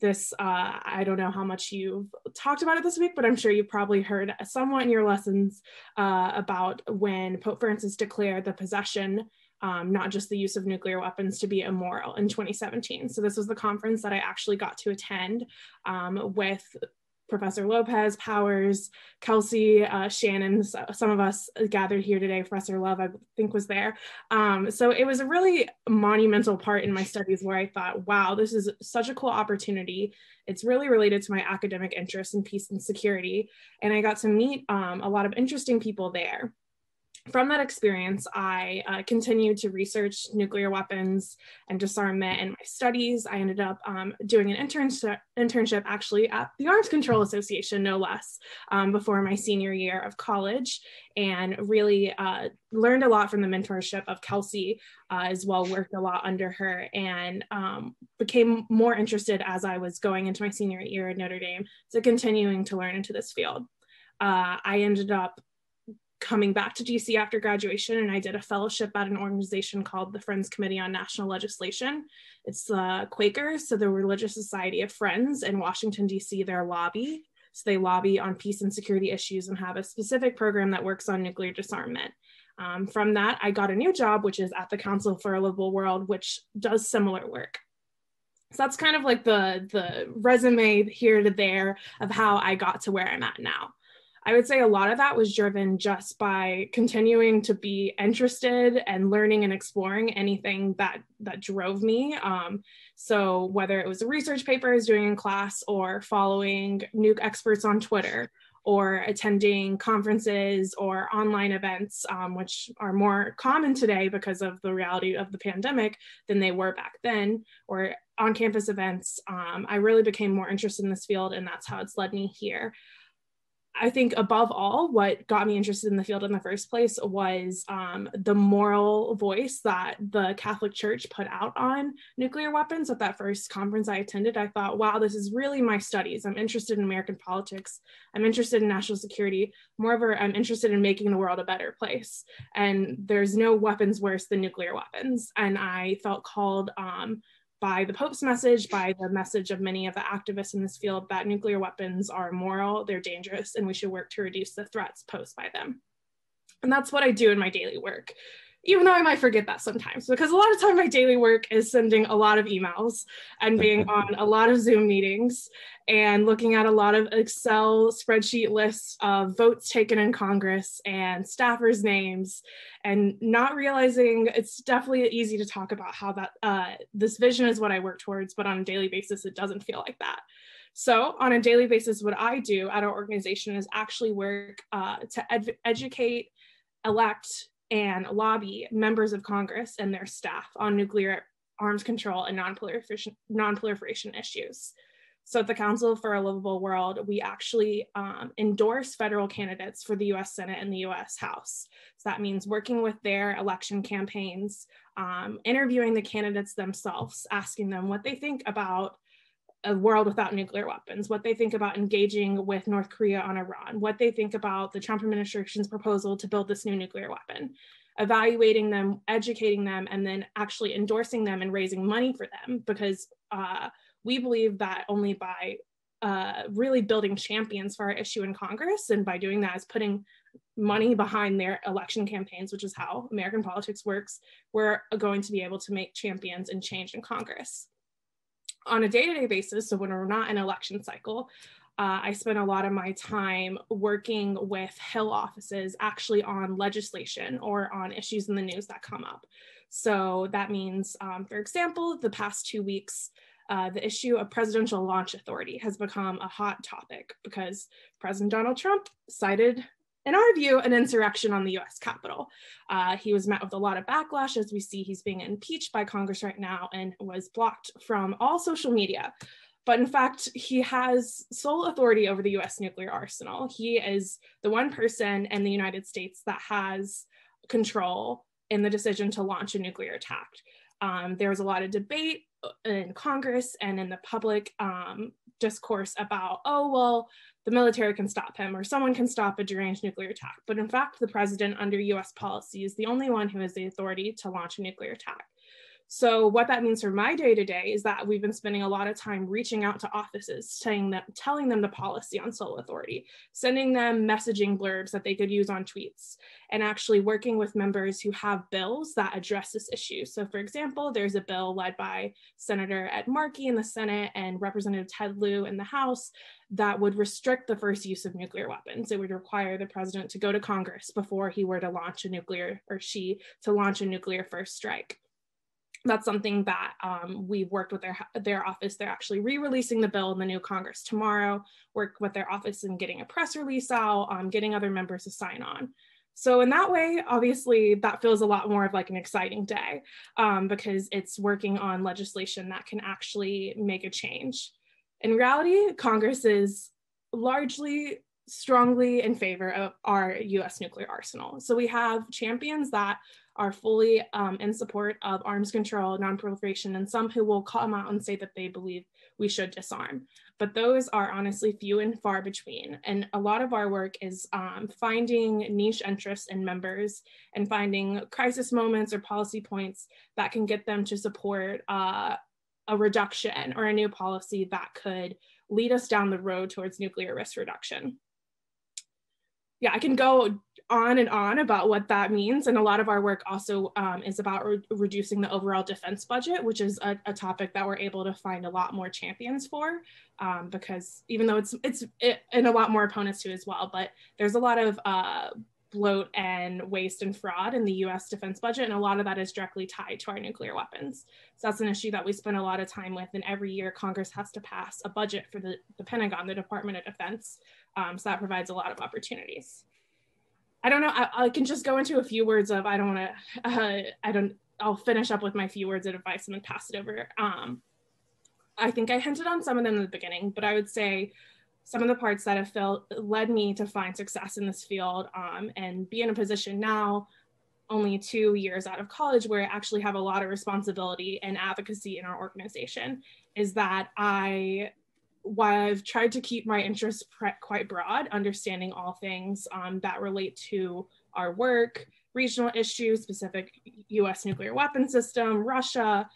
This uh, i don't know how much you've talked about it this week but i'm sure you've probably heard somewhat in your lessons uh, about when pope francis declared the possession um, not just the use of nuclear weapons to be immoral in 2017 so this was the conference that i actually got to attend um, with Professor Lopez, Powers, Kelsey, uh, Shannon, so some of us gathered here today. Professor Love, I think, was there. Um, so it was a really monumental part in my studies where I thought, wow, this is such a cool opportunity. It's really related to my academic interests in peace and security. And I got to meet um, a lot of interesting people there from that experience, I uh, continued to research nuclear weapons and disarmament in my studies. I ended up um, doing an internship, internship actually at the Arms Control Association, no less, um, before my senior year of college, and really uh, learned a lot from the mentorship of Kelsey, uh, as well, worked a lot under her, and um, became more interested as I was going into my senior year at Notre Dame, so continuing to learn into this field. Uh, I ended up coming back to DC after graduation and I did a fellowship at an organization called the Friends Committee on National Legislation. It's uh, Quakers, so the Religious Society of Friends in Washington, DC, their lobby. So they lobby on peace and security issues and have a specific program that works on nuclear disarmament. Um, from that, I got a new job, which is at the Council for a Livable World, which does similar work. So that's kind of like the, the resume here to there of how I got to where I'm at now. I would say a lot of that was driven just by continuing to be interested and learning and exploring anything that that drove me. Um, so whether it was a research paper I was doing in class or following nuke experts on Twitter or attending conferences or online events, um, which are more common today because of the reality of the pandemic than they were back then, or on campus events, um, I really became more interested in this field and that's how it's led me here. I think above all, what got me interested in the field in the first place was um, the moral voice that the Catholic Church put out on nuclear weapons. At that first conference I attended, I thought, wow, this is really my studies. I'm interested in American politics. I'm interested in national security. Moreover, I'm interested in making the world a better place. And there's no weapons worse than nuclear weapons. And I felt called um, by the Pope's message, by the message of many of the activists in this field that nuclear weapons are immoral, they're dangerous, and we should work to reduce the threats posed by them. And that's what I do in my daily work even though I might forget that sometimes, because a lot of time my daily work is sending a lot of emails and being (laughs) on a lot of Zoom meetings and looking at a lot of Excel spreadsheet lists of votes taken in Congress and staffers' names, and not realizing it's definitely easy to talk about how that uh, this vision is what I work towards, but on a daily basis, it doesn't feel like that. So, on a daily basis, what I do at our organization is actually work uh, to ed- educate, elect, and lobby members of Congress and their staff on nuclear arms control and non-proliferation, non-proliferation issues. So at the Council for a Livable World, we actually um, endorse federal candidates for the US Senate and the US House. So that means working with their election campaigns, um, interviewing the candidates themselves, asking them what they think about a world without nuclear weapons, what they think about engaging with North Korea on Iran, what they think about the Trump administration's proposal to build this new nuclear weapon, evaluating them, educating them, and then actually endorsing them and raising money for them because uh, we believe that only by uh, really building champions for our issue in Congress and by doing that is putting money behind their election campaigns, which is how American politics works, we're going to be able to make champions and change in Congress on a day-to-day basis so when we're not in election cycle uh, i spend a lot of my time working with hill offices actually on legislation or on issues in the news that come up. So that means um, for example the past two weeks uh, the issue of presidential launch authority has become a hot topic because President Donald Trump cited in our view, an insurrection on the US Capitol. Uh, he was met with a lot of backlash. As we see, he's being impeached by Congress right now and was blocked from all social media. But in fact, he has sole authority over the US nuclear arsenal. He is the one person in the United States that has control in the decision to launch a nuclear attack. Um, there was a lot of debate in Congress and in the public um, discourse about, oh, well, the military can stop him or someone can stop a deranged nuclear attack. But in fact, the president under US policy is the only one who has the authority to launch a nuclear attack. So what that means for my day to day is that we've been spending a lot of time reaching out to offices, telling them, telling them the policy on sole authority, sending them messaging blurbs that they could use on tweets, and actually working with members who have bills that address this issue. So for example, there's a bill led by Senator Ed Markey in the Senate and Representative Ted Lieu in the House that would restrict the first use of nuclear weapons. It would require the president to go to Congress before he were to launch a nuclear, or she to launch a nuclear first strike. That's something that um, we've worked with their, their office. They're actually re-releasing the bill in the new Congress tomorrow, work with their office in getting a press release out, um, getting other members to sign on. So in that way, obviously that feels a lot more of like an exciting day um, because it's working on legislation that can actually make a change. In reality, Congress is largely strongly in favor of our US nuclear arsenal. So we have champions that are fully um, in support of arms control, nonproliferation, and some who will come out and say that they believe we should disarm. But those are honestly few and far between. And a lot of our work is um, finding niche interests in members and finding crisis moments or policy points that can get them to support uh, a reduction or a new policy that could lead us down the road towards nuclear risk reduction. Yeah, I can go on and on about what that means. And a lot of our work also um, is about re reducing the overall defense budget, which is a, a, topic that we're able to find a lot more champions for, um, because even though it's, it's it, and a lot more opponents too as well, but there's a lot of uh, bloat and waste and fraud in the US defense budget. And a lot of that is directly tied to our nuclear weapons. So that's an issue that we spend a lot of time with. And every year, Congress has to pass a budget for the, the Pentagon, the Department of Defense. Um, so that provides a lot of opportunities. I don't know, I, I can just go into a few words of, I don't wanna, uh, I don't, I'll finish up with my few words of advice and then pass it over. Um, I think I hinted on some of them in the beginning, but I would say some of the parts that have felt led me to find success in this field um, and be in a position now only two years out of college where I actually have a lot of responsibility and advocacy in our organization is that I, while I've tried to keep my interests quite broad, understanding all things um, that relate to our work, regional issues, specific US nuclear weapon system, Russia,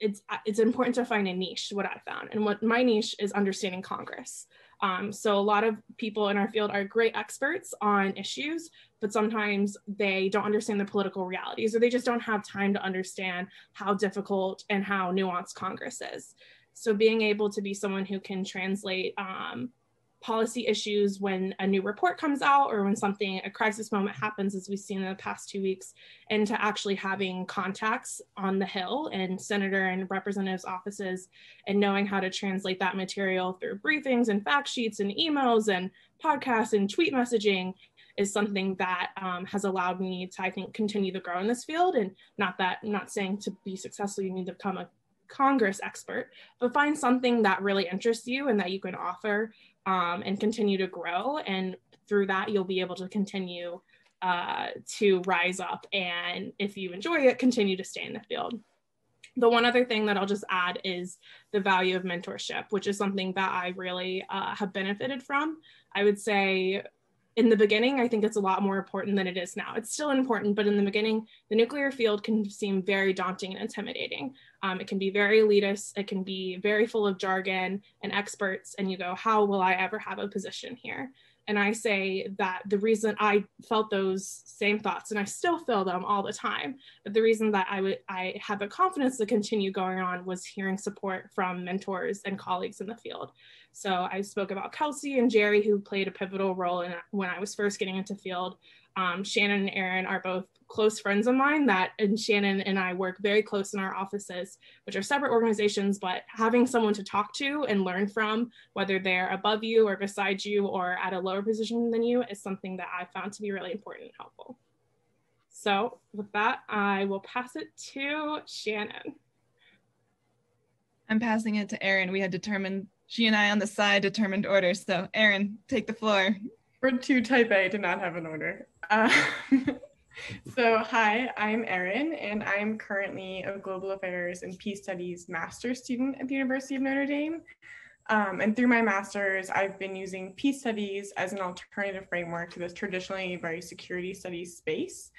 it's, it's important to find a niche, what I found. And what my niche is understanding Congress. Um, so a lot of people in our field are great experts on issues, but sometimes they don't understand the political realities or they just don't have time to understand how difficult and how nuanced Congress is. So being able to be someone who can translate um, policy issues when a new report comes out or when something, a crisis moment happens, as we've seen in the past two weeks, into actually having contacts on the Hill and senator and representatives' offices and knowing how to translate that material through briefings and fact sheets and emails and podcasts and tweet messaging is something that um, has allowed me to, I think, continue to grow in this field. And not that, I'm not saying to be successful, you need to become a Congress expert, but find something that really interests you and that you can offer um, and continue to grow. And through that, you'll be able to continue uh, to rise up. And if you enjoy it, continue to stay in the field. The one other thing that I'll just add is the value of mentorship, which is something that I really uh, have benefited from. I would say in the beginning, I think it's a lot more important than it is now. It's still important, but in the beginning, the nuclear field can seem very daunting and intimidating. Um, it can be very elitist, it can be very full of jargon and experts, and you go, how will I ever have a position here? And I say that the reason I felt those same thoughts, and I still feel them all the time, but the reason that I would I had the confidence to continue going on was hearing support from mentors and colleagues in the field. So I spoke about Kelsey and Jerry, who played a pivotal role in when I was first getting into field. Um, Shannon and Erin are both close friends of mine that and Shannon and I work very close in our offices, which are separate organizations, but having someone to talk to and learn from, whether they're above you or beside you or at a lower position than you, is something that I found to be really important and helpful. So with that, I will pass it to Shannon. I'm passing it to Erin. We had determined she and I on the side determined order. So, Erin, take the floor. We're two type A, to not have an order. Uh, (laughs) so, hi, I'm Erin, and I'm currently a Global Affairs and Peace Studies master's student at the University of Notre Dame. Um, and through my master's, I've been using peace studies as an alternative framework to this traditionally very security studies space.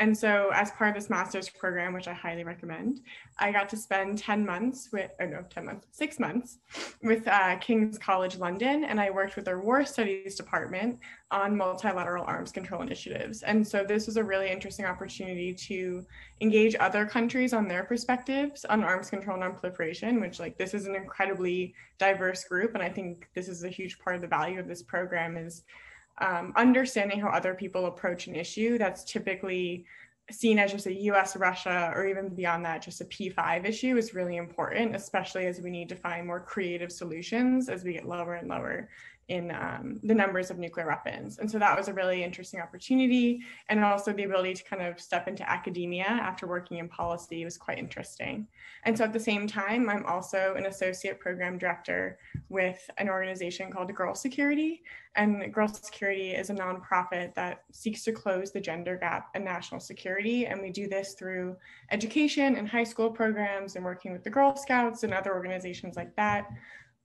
And so, as part of this master's program, which I highly recommend, I got to spend 10 months with, or no, 10 months, six months with uh, King's College London. And I worked with their War Studies department on multilateral arms control initiatives. And so, this was a really interesting opportunity to engage other countries on their perspectives on arms control and nonproliferation, which, like, this is an incredibly diverse group. And I think this is a huge part of the value of this program is um, understanding how other people approach an issue that's typically seen as just a US Russia or even beyond that, just a P5 issue is really important, especially as we need to find more creative solutions as we get lower and lower in um, the numbers of nuclear weapons. And so that was a really interesting opportunity. And also the ability to kind of step into academia after working in policy was quite interesting. And so at the same time, I'm also an associate program director with an organization called Girl Security. And Girl Security is a nonprofit that seeks to close the gender gap in national security. And we do this through education and high school programs and working with the Girl Scouts and other organizations like that.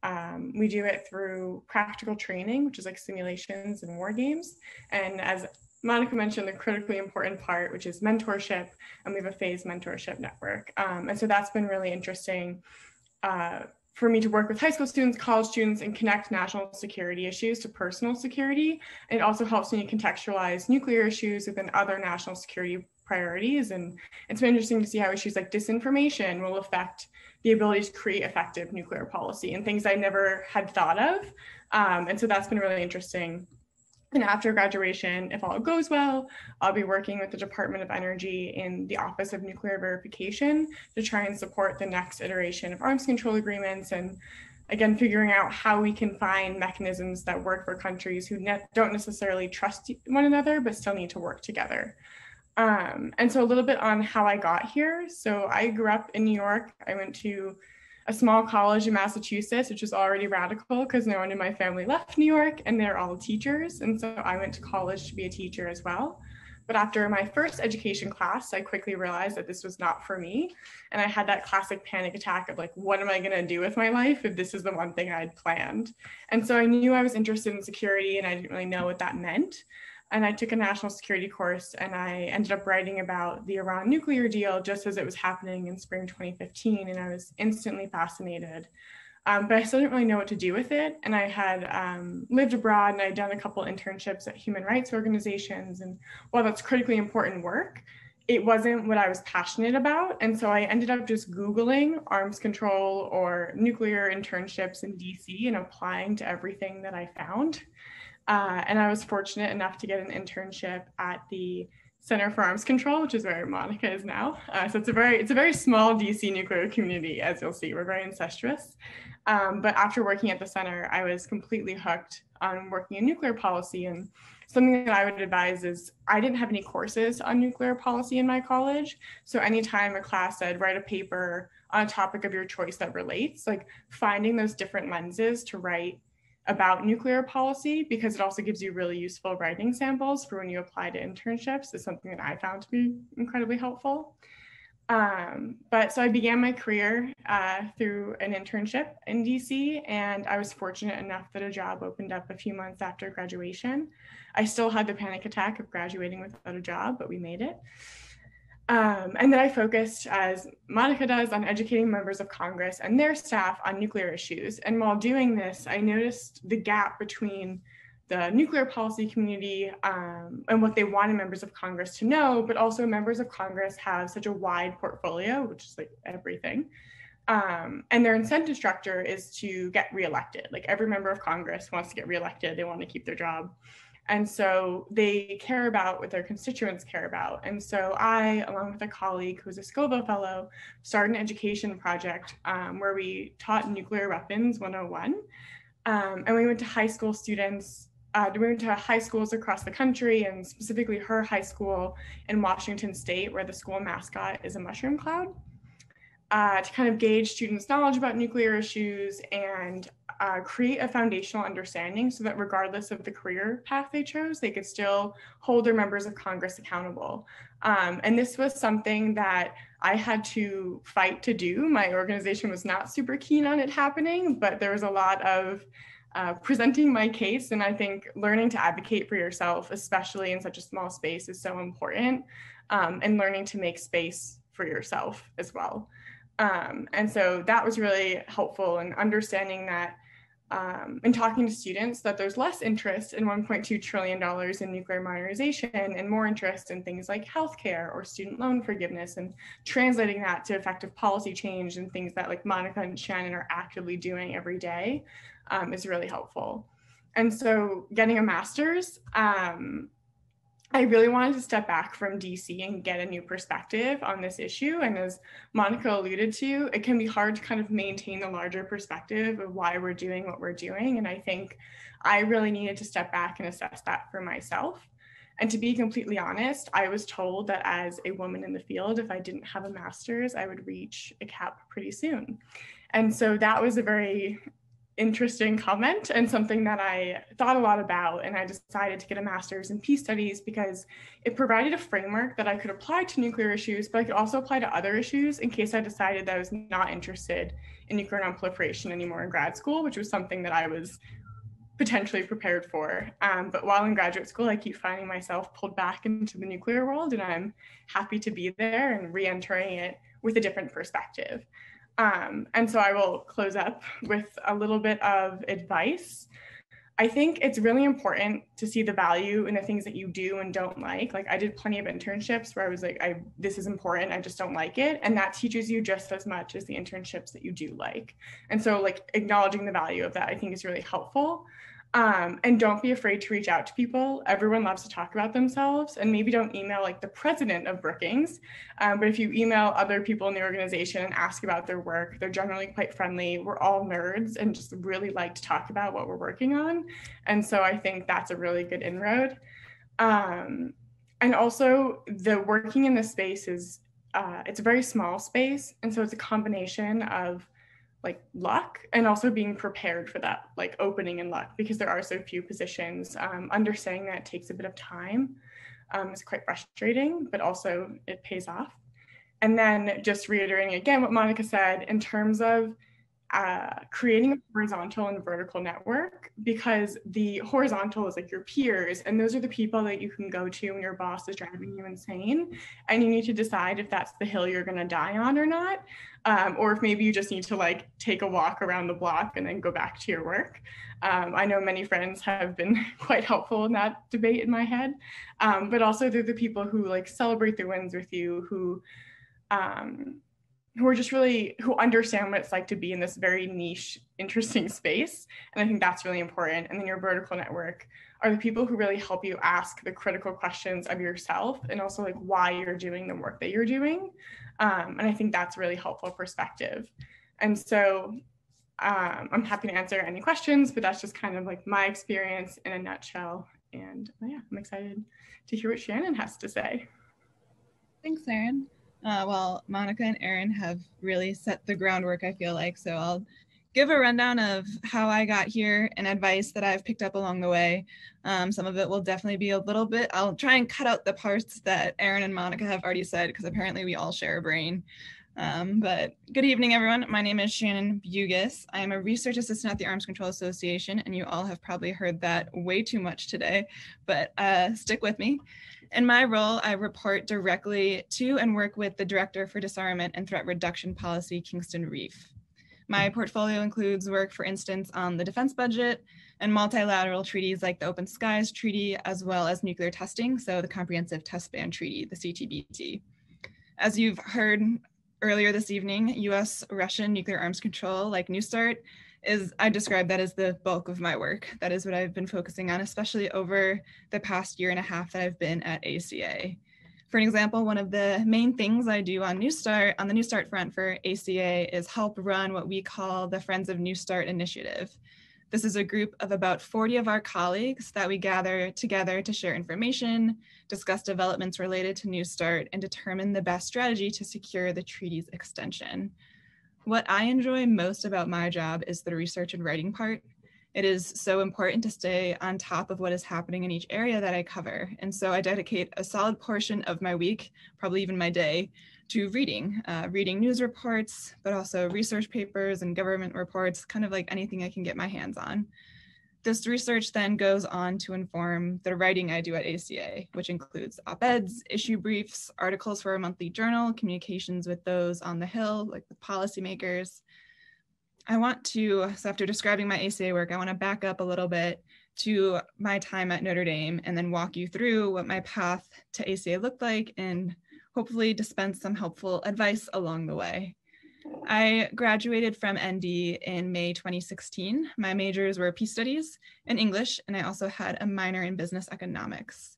Um, we do it through practical training, which is like simulations and war games. And as Monica mentioned, the critically important part, which is mentorship, and we have a phase mentorship network. Um, and so that's been really interesting uh, for me to work with high school students, college students, and connect national security issues to personal security. It also helps me contextualize nuclear issues within other national security priorities. And it's been interesting to see how issues like disinformation will affect the ability to create effective nuclear policy and things I never had thought of. Um, and so that's been really interesting. And after graduation, if all goes well, I'll be working with the Department of Energy in the Office of Nuclear Verification to try and support the next iteration of arms control agreements and again figuring out how we can find mechanisms that work for countries who ne- don't necessarily trust one another but still need to work together um, and so a little bit on how I got here. So I grew up in New York. I went to a small college in Massachusetts, which was already radical because no one in my family left New York and they're all teachers. And so I went to college to be a teacher as well. But after my first education class, I quickly realized that this was not for me. And I had that classic panic attack of like, what am I going to do with my life if this is the one thing I'd planned? And so I knew I was interested in security and I didn't really know what that meant and I took a national security course and I ended up writing about the Iran nuclear deal just as it was happening in spring 2015. And I was instantly fascinated. Um, but I still didn't really know what to do with it. And I had um, lived abroad and I'd done a couple internships at human rights organizations. And while that's critically important work, it wasn't what I was passionate about. And so I ended up just Googling arms control or nuclear internships in DC and applying to everything that I found. Uh, and I was fortunate enough to get an internship at the Center for Arms Control, which is where Monica is now. Uh, so it's a very it's a very small DC nuclear community, as you'll see. We're very incestuous. Um, but after working at the center, I was completely hooked on working in nuclear policy. And something that I would advise is I didn't have any courses on nuclear policy in my college. So anytime a class said write a paper on a topic of your choice that relates, like finding those different lenses to write about nuclear policy because it also gives you really useful writing samples for when you apply to internships is something that I found to be incredibly helpful. Um, but so I began my career uh, through an internship in DC, and I was fortunate enough that a job opened up a few months after graduation. I still had the panic attack of graduating without a job, but we made it. Um, and then I focused, as Monica does, on educating members of Congress and their staff on nuclear issues. And while doing this, I noticed the gap between the nuclear policy community um, and what they wanted members of Congress to know, but also members of Congress have such a wide portfolio, which is like everything. Um, and their incentive structure is to get reelected. Like every member of Congress wants to get reelected, they want to keep their job. And so they care about what their constituents care about. And so I, along with a colleague who's a Scoville Fellow, started an education project um, where we taught nuclear weapons 101. Um, and we went to high school students, uh, we went to high schools across the country and specifically her high school in Washington State, where the school mascot is a mushroom cloud. Uh, to kind of gauge students' knowledge about nuclear issues and uh, create a foundational understanding so that regardless of the career path they chose, they could still hold their members of Congress accountable. Um, and this was something that I had to fight to do. My organization was not super keen on it happening, but there was a lot of uh, presenting my case. And I think learning to advocate for yourself, especially in such a small space, is so important. um, and learning to make space for yourself as well. Um, and so that was really helpful in understanding that um, and talking to students that there's less interest in $1.2 trillion in nuclear modernization and more interest in things like healthcare or student loan forgiveness and translating that to effective policy change and things that like Monica and Shannon are actively doing every day um, is really helpful. And so getting a master's, um, I really wanted to step back from DC and get a new perspective on this issue. And as Monica alluded to, it can be hard to kind of maintain the larger perspective of why we're doing what we're doing. And I think I really needed to step back and assess that for myself. And to be completely honest, I was told that as a woman in the field, if I didn't have a master's, I would reach a cap pretty soon. And so that was a very interesting comment and something that I thought a lot about. And I decided to get a master's in peace studies because it provided a framework that I could apply to nuclear issues, but I could also apply to other issues in case I decided that I was not interested in nuclear nonproliferation anymore in grad school, which was something that I was potentially prepared for. Um, but while in graduate school, I keep finding myself pulled back into the nuclear world, and I'm happy to be there and re entering it with a different perspective. Um, and so I will close up (laughs) with a little bit of advice. I think it's really important to see the value in the things that you do and don't like. Like I did plenty of internships where I was like, I this is important, I just don't like it. And that teaches you just as much as the internships that you do like. And so like acknowledging the value of that I think is really helpful. Um, and don't be afraid to reach out to people. Everyone loves to talk about themselves, and maybe don't email like the president of Brookings. Um, but if you email other people in the organization and ask about their work, they're generally quite friendly. We're all nerds and just really like to talk about what we're working on. And so I think that's a really good inroad. Um, and also, the working in this space is uh, it's a very small space, and so it's a combination of like luck and also being prepared for that like opening and luck because there are so few positions. Um, understanding that takes a bit of time um, is quite frustrating but also it pays off. And then just reiterating again what monica said in terms of uh, creating a horizontal and vertical network because the horizontal is like your peers and those are the people that you can go to when your boss is driving you insane and you need to decide if that's the hill you're going to die on or not um, or if maybe you just need to like take a walk around the block and then go back to your work. Um, i know many friends have been (laughs) quite helpful in that debate in my head um, but also they're the people who like celebrate the wins with you who um, who are just really who understand what it's like to be in this very niche interesting space. And i think that's really important. And then your vertical network are the people who really help you ask the critical questions of yourself and also like why you're doing the work that you're doing. Um, and i think that's really helpful perspective. And so um, i'm happy to answer any questions but that's just kind of like my experience in a nutshell. And yeah i'm excited to hear what shannon has to say. Thanks erin uh, well, Monica and Erin have really set the groundwork, I feel like. So I'll give a rundown of how I got here and advice that I've picked up along the way. Um, some of it will definitely be a little bit, I'll try and cut out the parts that Erin and Monica have already said, because apparently we all share a brain. Um, but good evening, everyone. My name is Shannon Bugos. I am a research assistant at the Arms Control Association, and you all have probably heard that way too much today, but uh, stick with me. In my role, I report directly to and work with the Director for Disarmament and Threat Reduction Policy, Kingston Reif. My portfolio includes work, for instance, on the defense budget and multilateral treaties like the Open Skies Treaty, as well as nuclear testing, so the Comprehensive Test Ban Treaty, the CTBT. As you've heard earlier this evening, US Russian nuclear arms control, like New START, is I describe that as the bulk of my work. That is what I've been focusing on, especially over the past year and a half that I've been at ACA. For an example, one of the main things I do on New Start, on the New Start front for ACA is help run what we call the Friends of New Start initiative. This is a group of about 40 of our colleagues that we gather together to share information, discuss developments related to New Start, and determine the best strategy to secure the treaty's extension. What I enjoy most about my job is the research and writing part. It is so important to stay on top of what is happening in each area that I cover. And so I dedicate a solid portion of my week, probably even my day, to reading, uh, reading news reports, but also research papers and government reports, kind of like anything I can get my hands on. This research then goes on to inform the writing I do at ACA, which includes op-eds, issue briefs, articles for a monthly journal, communications with those on the Hill, like the policymakers. I want to, so after describing my ACA work, I want to back up a little bit to my time at Notre Dame and then walk you through what my path to ACA looked like and hopefully dispense some helpful advice along the way. I graduated from ND in May 2016. My majors were peace studies and English, and I also had a minor in business economics.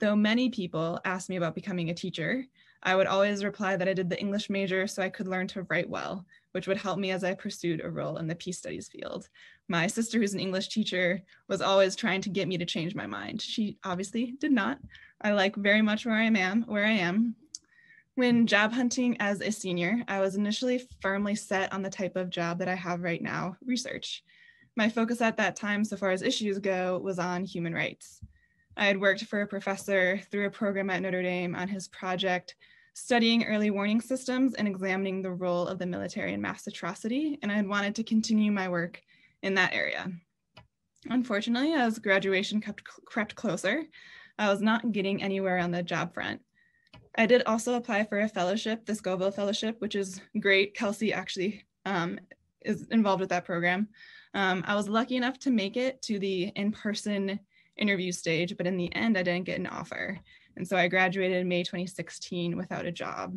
Though many people asked me about becoming a teacher, I would always reply that I did the English major so I could learn to write well, which would help me as I pursued a role in the peace studies field. My sister, who's an English teacher, was always trying to get me to change my mind. She obviously did not. I like very much where I am, where I am, when job hunting as a senior, I was initially firmly set on the type of job that I have right now, research. My focus at that time, so far as issues go, was on human rights. I had worked for a professor through a program at Notre Dame on his project studying early warning systems and examining the role of the military in mass atrocity, and I had wanted to continue my work in that area. Unfortunately, as graduation kept, crept closer, I was not getting anywhere on the job front. I did also apply for a fellowship, the Scoville Fellowship, which is great. Kelsey actually um, is involved with that program. Um, I was lucky enough to make it to the in-person interview stage, but in the end, I didn't get an offer. And so I graduated in May 2016 without a job.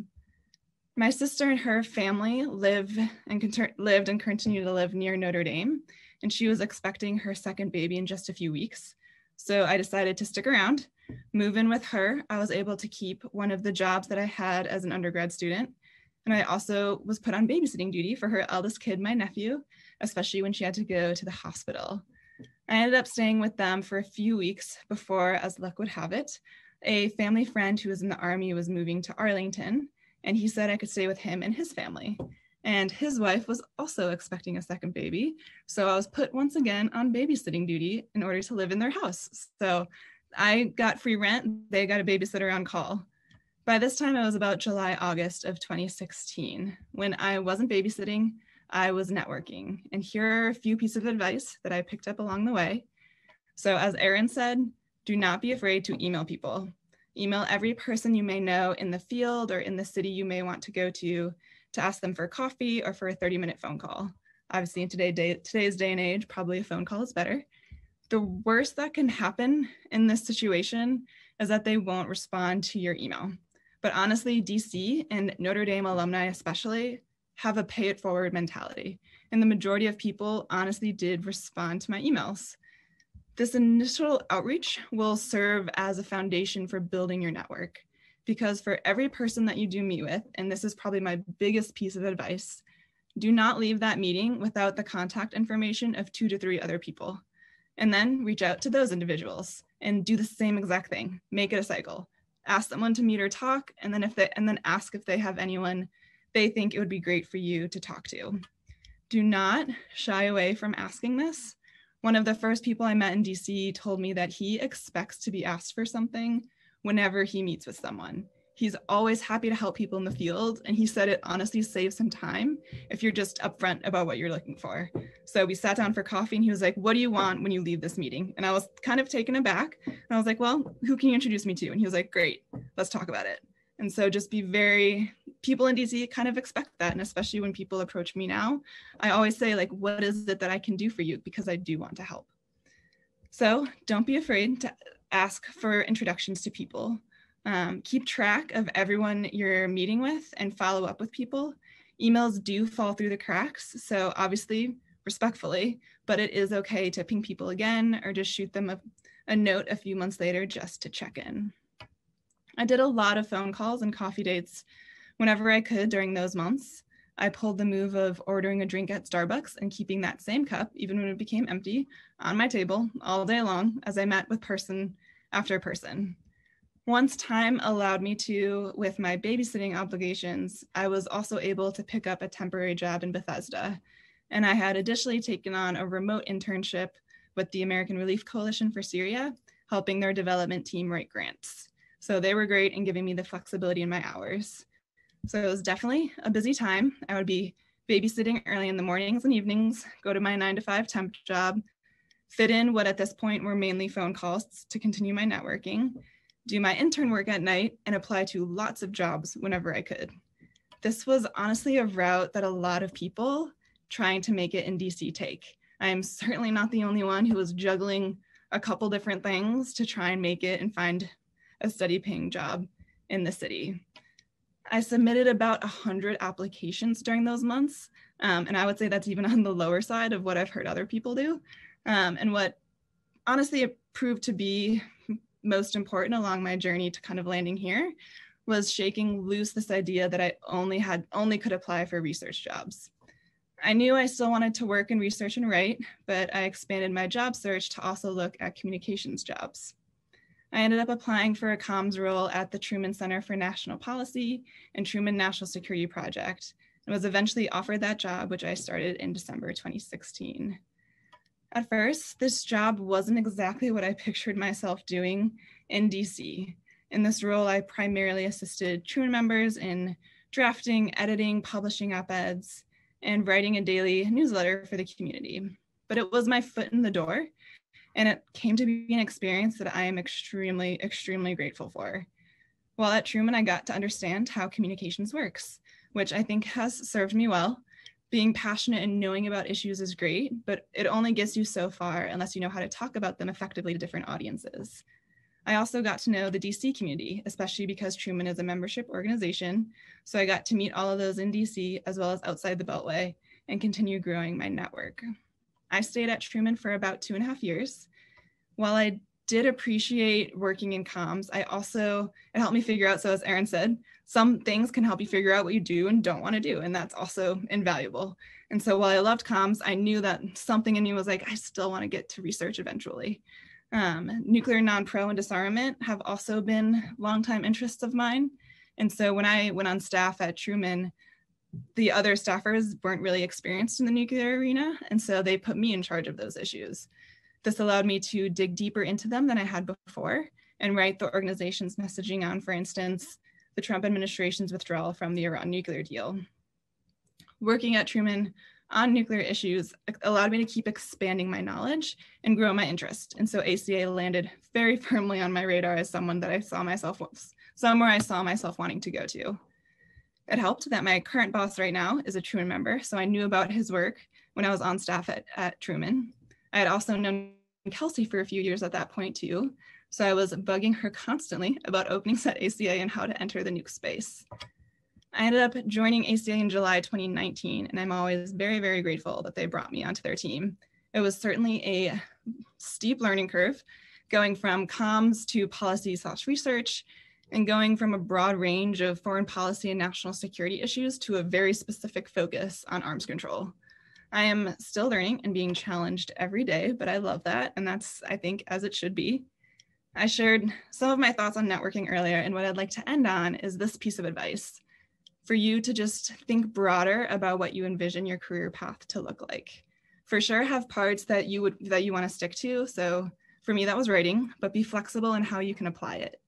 My sister and her family live and lived and continue to live near Notre Dame, and she was expecting her second baby in just a few weeks. So I decided to stick around move in with her, I was able to keep one of the jobs that I had as an undergrad student. And I also was put on babysitting duty for her eldest kid, my nephew, especially when she had to go to the hospital. I ended up staying with them for a few weeks before, as luck would have it, a family friend who was in the army was moving to Arlington, and he said I could stay with him and his family. And his wife was also expecting a second baby. So I was put once again on babysitting duty in order to live in their house. So I got free rent, they got a babysitter on call. By this time, it was about July, August of 2016. When I wasn't babysitting, I was networking. And here are a few pieces of advice that I picked up along the way. So, as Erin said, do not be afraid to email people. Email every person you may know in the field or in the city you may want to go to to ask them for coffee or for a 30 minute phone call. Obviously, in today, day, today's day and age, probably a phone call is better the worst that can happen in this situation is that they won't respond to your email. But honestly, DC and Notre Dame alumni, especially, have a pay it forward mentality. And the majority of people honestly did respond to my emails. This initial outreach will serve as a foundation for building your network. Because for every person that you do meet with, and this is probably my biggest piece of advice, do not leave that meeting without the contact information of two to three other people and then reach out to those individuals and do the same exact thing. Make it a cycle. Ask someone to meet or talk, and then if they and then ask if they have anyone they think it would be great for you to talk to. Do not shy away from asking this. One of the first people I met in DC told me that he expects to be asked for something whenever he meets with someone. He's always happy to help people in the field. And he said it honestly saves him time if you're just upfront about what you're looking for. So we sat down for coffee and he was like, What do you want when you leave this meeting? And I was kind of taken aback. And I was like, Well, who can you introduce me to? And he was like, Great, let's talk about it. And so just be very, people in DC kind of expect that. And especially when people approach me now, I always say, like, what is it that I can do for you? Because I do want to help. So don't be afraid to ask for introductions to people. Um, keep track of everyone you're meeting with and follow up with people. Emails do fall through the cracks, so obviously, respectfully, but it is okay to ping people again or just shoot them a, a note a few months later just to check in. I did a lot of phone calls and coffee dates whenever I could during those months. I pulled the move of ordering a drink at Starbucks and keeping that same cup, even when it became empty, on my table all day long as I met with person after person. Once time allowed me to, with my babysitting obligations, I was also able to pick up a temporary job in Bethesda. And I had additionally taken on a remote internship with the American Relief Coalition for Syria, helping their development team write grants. So they were great in giving me the flexibility in my hours. So it was definitely a busy time. I would be babysitting early in the mornings and evenings, go to my nine to five temp job, fit in what at this point were mainly phone calls to continue my networking, do my intern work at night, and apply to lots of jobs whenever I could. This was honestly a route that a lot of people trying to make it in DC take. I am certainly not the only one who was juggling a couple different things to try and make it and find a steady paying job in the city. I submitted about 100 applications during those months. Um, and I would say that's even on the lower side of what I've heard other people do. Um, and what honestly it proved to be most important along my journey to kind of landing here was shaking loose this idea that I only had only could apply for research jobs. I knew I still wanted to work in research and write, but I expanded my job search to also look at communications jobs. I ended up applying for a comms role at the Truman Center for National Policy and Truman National Security Project, and was eventually offered that job, which I started in December 2016. At first, this job wasn't exactly what I pictured myself doing in DC. In this role, I primarily assisted Truman members in drafting, editing, publishing op-eds, and writing a daily newsletter for the community. But it was my foot in the door and it came to be an experience that I am extremely, extremely grateful for. While at Truman, I got to understand how communications works, which I think has served me well. Being passionate and knowing about issues is great, but it only gets you so far unless you know how to talk about them effectively to different audiences. I also got to know the DC community, especially because Truman is a membership organization. So I got to meet all of those in DC as well as outside the Beltway and continue growing my network. I stayed at Truman for about two and a half years. While I did appreciate working in comms, I also, it helped me figure out, so as Erin said, some things can help you figure out what you do and don't want to do, and that's also invaluable. And so while I loved comms, I knew that something in me was like, I still want to get to research eventually. Um, nuclear non-pro and disarmament have also been longtime interests of mine. And so when I went on staff at Truman, the other staffers weren't really experienced in the nuclear arena, and so they put me in charge of those issues. This allowed me to dig deeper into them than I had before and write the organization's messaging on, for instance, the Trump administration's withdrawal from the Iran nuclear deal. Working at Truman on nuclear issues allowed me to keep expanding my knowledge and grow my interest. And so ACA landed very (laughs) firmly on my radar as someone that I saw myself, somewhere I saw myself wanting to go to. It helped that my current boss right now is a Truman member, so I knew about his work when I was on staff at, at Truman. I had also known Kelsey for a few years at that point too, so I was bugging her constantly about openings at ACA and how to enter the nuke space. I ended up joining ACA in July 2019, and I'm always very, very grateful that they brought me onto their team. It was certainly a steep learning curve, going from comms to policy slash research and going from a broad range of foreign policy and national security issues to a very specific focus on arms control. I am still learning and being challenged every day, but I love that. And that's, I think, as it should be. I shared some of my thoughts on networking earlier, and what I'd like to end on is this piece of advice for you to just think broader about what you envision your career path to look like. For sure, have parts that you would that you want to stick to. So for me, that was writing, but be flexible in how you can apply it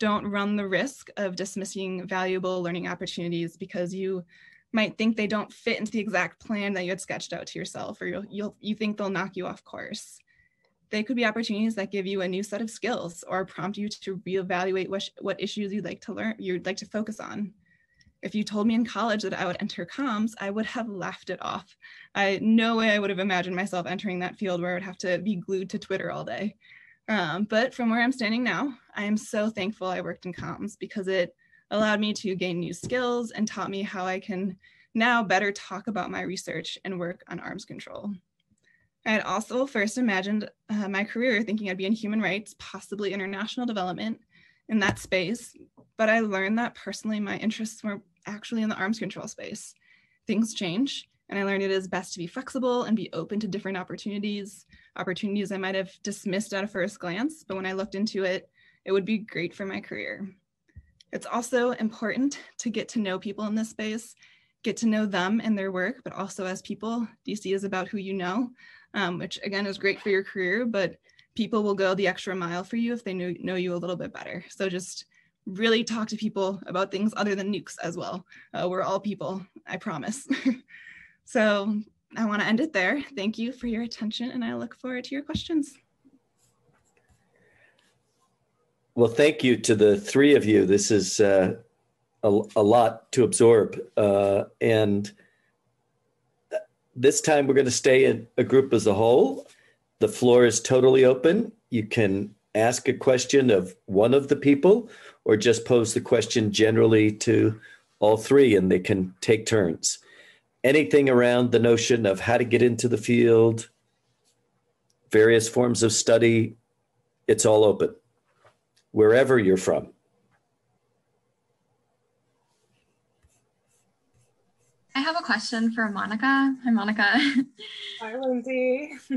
don't run the risk of dismissing valuable learning opportunities because you might think they don't fit into the exact plan that you had sketched out to yourself or you'll, you'll you think they'll knock you off course they could be opportunities that give you a new set of skills or prompt you to reevaluate what, what issues you'd like to learn you'd like to focus on if you told me in college that I would enter comms, I would have laughed it off. I no way I would have imagined myself entering that field where I would have to be glued to Twitter all day. Um, but from where I'm standing now, I am so thankful I worked in comms because it allowed me to gain new skills and taught me how I can now better talk about my research and work on arms control. I had also first imagined uh, my career thinking I'd be in human rights, possibly international development in that space, but I learned that personally my interests were actually in the arms control space. Things change, and I learned it is best to be flexible and be open to different opportunities, opportunities I might have dismissed at a first glance, but when I looked into it, it would be great for my career. It's also important to get to know people in this space, get to know them and their work, but also as people, DC is about who you know, um, which again is great for your career, but people will go the extra mile for you if they know, know you a little bit better. So just really talk to people about things other than nukes as well. Uh, we're all people, I promise. (laughs) So I want to end it there. Thank you for your attention, and I look forward to your questions. Well, thank you to the three of you. This is uh, a, a, lot to absorb. Uh, and this time we're going to stay in a group as a whole. The floor is totally open. You can ask a question of one of the people or just pose the question generally to all three and they can take turns. Anything around the notion of how to get into the field, various forms of study, it's all open, wherever you're from. I have a question for Monica. Hi, Monica. (laughs) Hi, Lindsay. (laughs)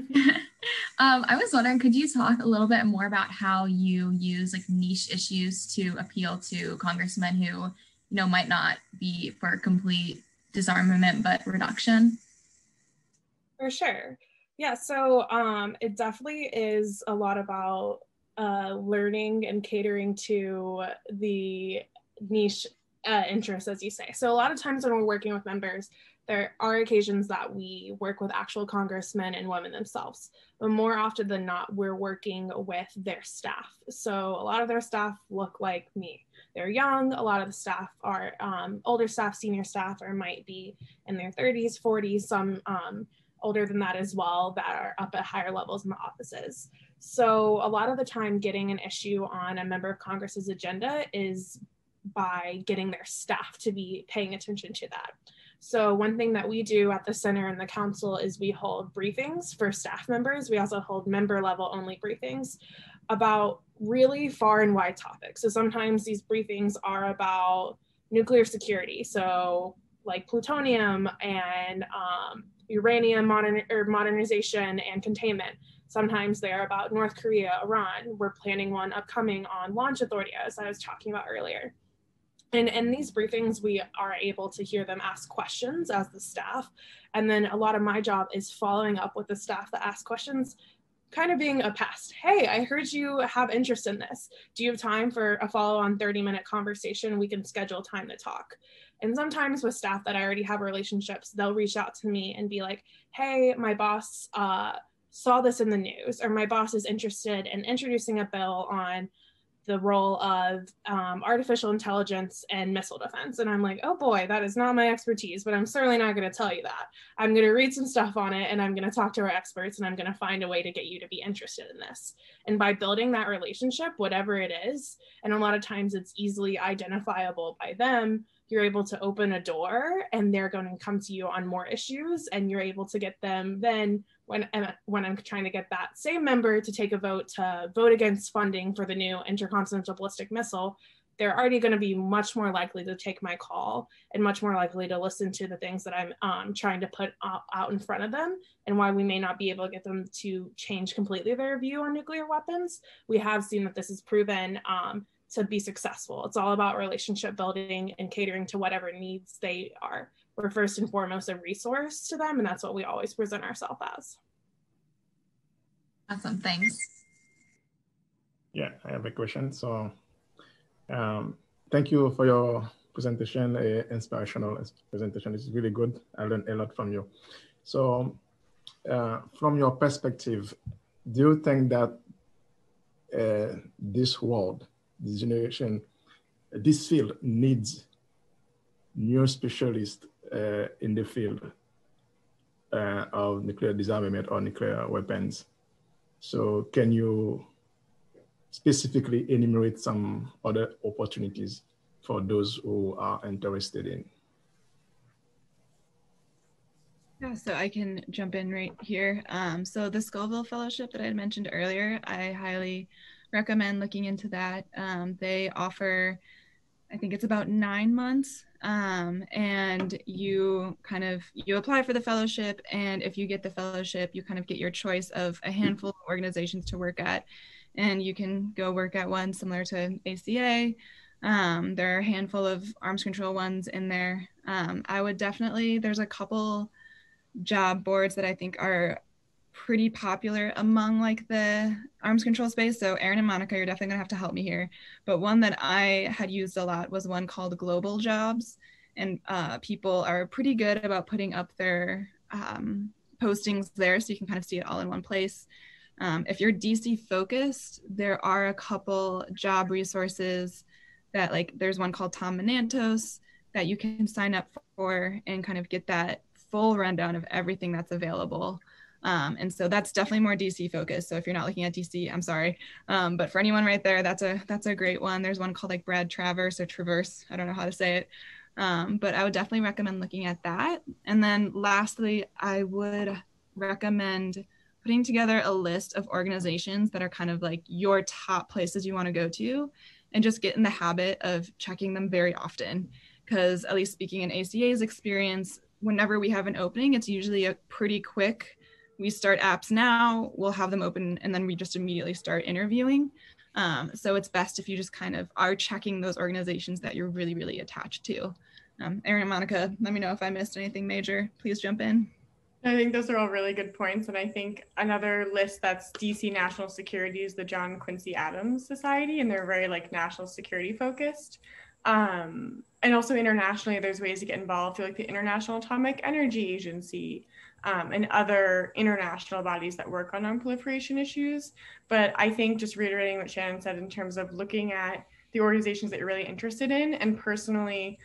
um, I was wondering, could you talk a little bit more about how you use like niche issues to appeal to congressmen who, you know, might not be for complete disarmament but reduction? For sure. Yeah. So um, it definitely is a lot about uh, learning and catering to the niche uh, interests, as you say. So a lot of times when we're working with members, there are occasions that we work with actual congressmen and women themselves, but more often than not, we're working with their staff. So a lot of their staff look like me. They're young. A lot of the staff are um, older staff, senior staff, or might be in their 30s, 40s, some um, older than that as well, that are up at higher levels in the offices. So a lot of the time, getting an issue on a member of Congress's agenda is by getting their staff to be paying attention to that. So one thing that we do at the center and the council is we hold briefings for staff members. We also hold member level only briefings about really far and wide topics. So sometimes these briefings are about nuclear security. So like plutonium and um, uranium modern or modernization and containment. Sometimes they're about North Korea, Iran. We're planning one upcoming on launch authority, as I was talking about earlier. And in these briefings, we are able to hear them ask questions as the staff. And then a lot of my job is following up with the staff that ask questions, kind of being a pest. Hey, I heard you have interest in this. Do you have time for a follow on 30 minute conversation? We can schedule time to talk. And sometimes with staff that I already have relationships, they'll reach out to me and be like, hey, my boss uh, saw this in the news, or my boss is interested in introducing a bill on the role of um, artificial intelligence and missile defense. And I'm like, oh boy, that is not my expertise, but I'm certainly not going to tell you that. I'm going to read some stuff on it and I'm going to talk to our experts and I'm going to find a way to get you to be interested in this. And by building that relationship, whatever it is, and a lot of times it's easily identifiable by them, you're able to open a door and they're going to come to you on more issues and you're able to get them then when when I'm trying to get that same member to take a vote to vote against funding for the new intercontinental ballistic missile, they're already going to be much more likely to take my call and much more likely to listen to the things that I'm um, trying to put out in front of them and why we may not be able to get them to change completely their view on nuclear weapons. We have seen that this is proven um, to be successful. It's all about relationship building and catering to whatever needs they are we're first and foremost a resource to them and that's what we always present ourselves as. Awesome thanks. Yeah i have a question. So um, thank you for your presentation uh, inspirational presentation. It's really good. I learned a lot from you. So uh, from your perspective do you think that uh, this world this generation this field needs new specialists uh, in the field uh, of nuclear disarmament or nuclear weapons. So can you specifically enumerate some other opportunities for those who are interested in? Yeah, so I can jump in right here. Um, so the Scoville Fellowship that I had mentioned earlier, I highly recommend looking into that. Um, they offer, I think it's about nine months um, and you kind of you apply for the fellowship and if you get the fellowship you kind of get your choice of a handful of organizations to work at and you can go work at one similar to aca um, there are a handful of arms control ones in there. Um, i would definitely there's a couple job boards that i think are pretty popular among like the arms control space. So Erin and Monica, you're definitely gonna have to help me here. But one that I had used a lot was one called Global Jobs, and uh, people are pretty good about putting up their um, postings there so you can kind of see it all in one place. Um, if you're DC focused, there are a couple job resources that like there's one called Tom Manatos that you can sign up for and kind of get that full rundown of everything that's available. Um, and so that's definitely more DC focused. So if you're not looking at DC, I'm sorry. Um, but for anyone right there, that's a that's a great one. There's one called like Brad Traverse or Traverse. I don't know how to say it. Um, but I would definitely recommend looking at that. And then lastly, I would recommend putting together a list of organizations that are kind of like your top places you want to go to and just get in the habit of checking them very often. Because, at least speaking in ACA's experience, whenever we have an opening, it's usually a pretty quick, we start apps now, we'll have them open, and then we just immediately start interviewing. Um, so it's best if you just kind of are checking those organizations that you're really, really attached to. Um, Erin and Monica, let me know if I missed anything major. Please jump in. I think those are all really good points. And I think another list that's DC national security is the John Quincy Adams Society, and they're very like national security focused. Um, and also internationally, there's ways to get involved through like the International Atomic Energy Agency um, and other international bodies that work on nonproliferation issues. But I think just reiterating what Shannon said in terms of looking at the organizations that you're really interested in and personally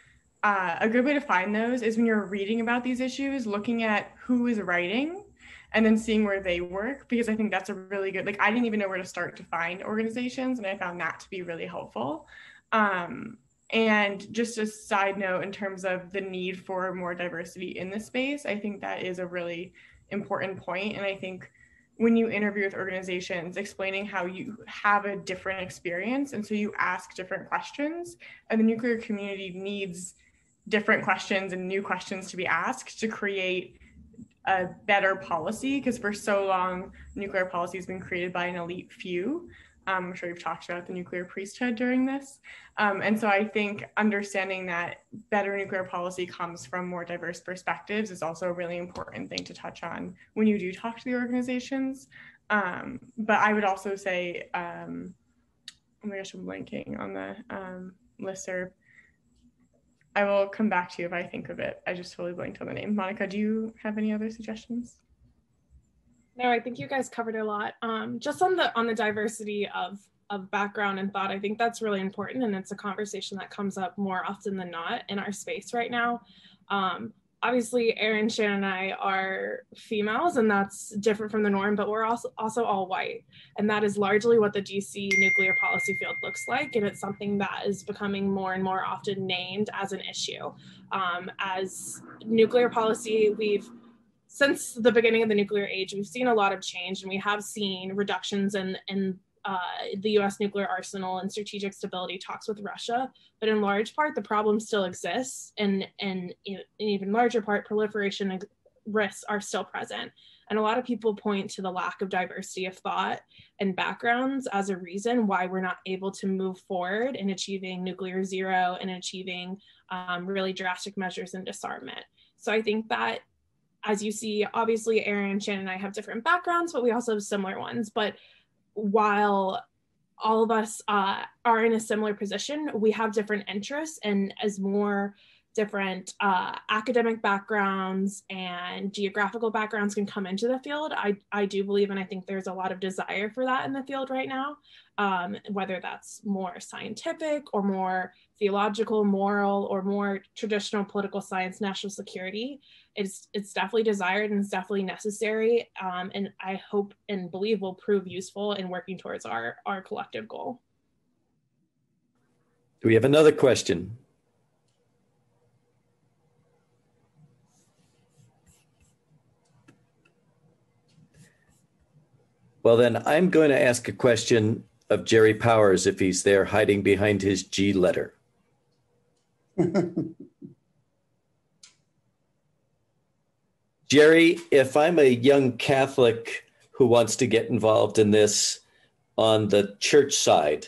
uh, a good way to find those is when you're reading about these issues, looking at who is writing and then seeing where they work, because I think that's a really good, like, I didn't even know where to start to find organizations, and I found that to be really helpful. Um, and just a side note in terms of the need for more diversity in the space, I think that is a really important point. And I think when you interview with organizations, explaining how you have a different experience. And so you ask different questions, and the nuclear community needs different questions and new questions to be asked to create a better policy because for so long nuclear policy has been created by an elite few i'm sure you've talked about the nuclear priesthood during this um, and so i think understanding that better nuclear policy comes from more diverse perspectives is also a really important thing to touch on when you do talk to the organizations um, but i would also say um, oh my gosh i'm blanking on the um, listserv I will come back to you if I think of it. I just totally blanked on the name. Monica, do you have any other suggestions? No, I think you guys covered a lot. Um, just on the on the diversity of of background and thought, I think that's really important, and it's a conversation that comes up more often than not in our space right now. Um, obviously Erin, Shannon, and I are females, and that's different from the norm, but we're also also all white. And that is largely what the DC nuclear policy field looks like. And it's something that is becoming more and more often named as an issue. Um, as nuclear policy, we've since the beginning of the nuclear age, we've seen a lot of change and we have seen reductions in, in uh, the US nuclear arsenal and strategic stability talks with Russia. But in large part, the problem still exists. And, and in even larger part, proliferation risks are still present. And a lot of people point to the lack of diversity of thought and backgrounds as a reason why we're not able to move forward in achieving nuclear zero and achieving um, really drastic measures in disarmament. So I think that as you see, obviously Erin, Shannon, and I have different backgrounds, but we also have similar ones. But while all of us uh, are in a similar position, we have different interests, and as more different uh, academic backgrounds and geographical backgrounds can come into the field, I, I do believe, and I think there's a lot of desire for that in the field right now, um, whether that's more scientific or more theological, moral, or more traditional political science, national security. It's it's definitely desired and it's definitely necessary um, and i hope and believe will prove useful in working towards our our collective goal. Do we have another question well then i'm going to ask a question of jerry powers if he's there hiding behind his g letter (laughs) Jerry, if I'm a young Catholic who wants to get involved in this on the church side,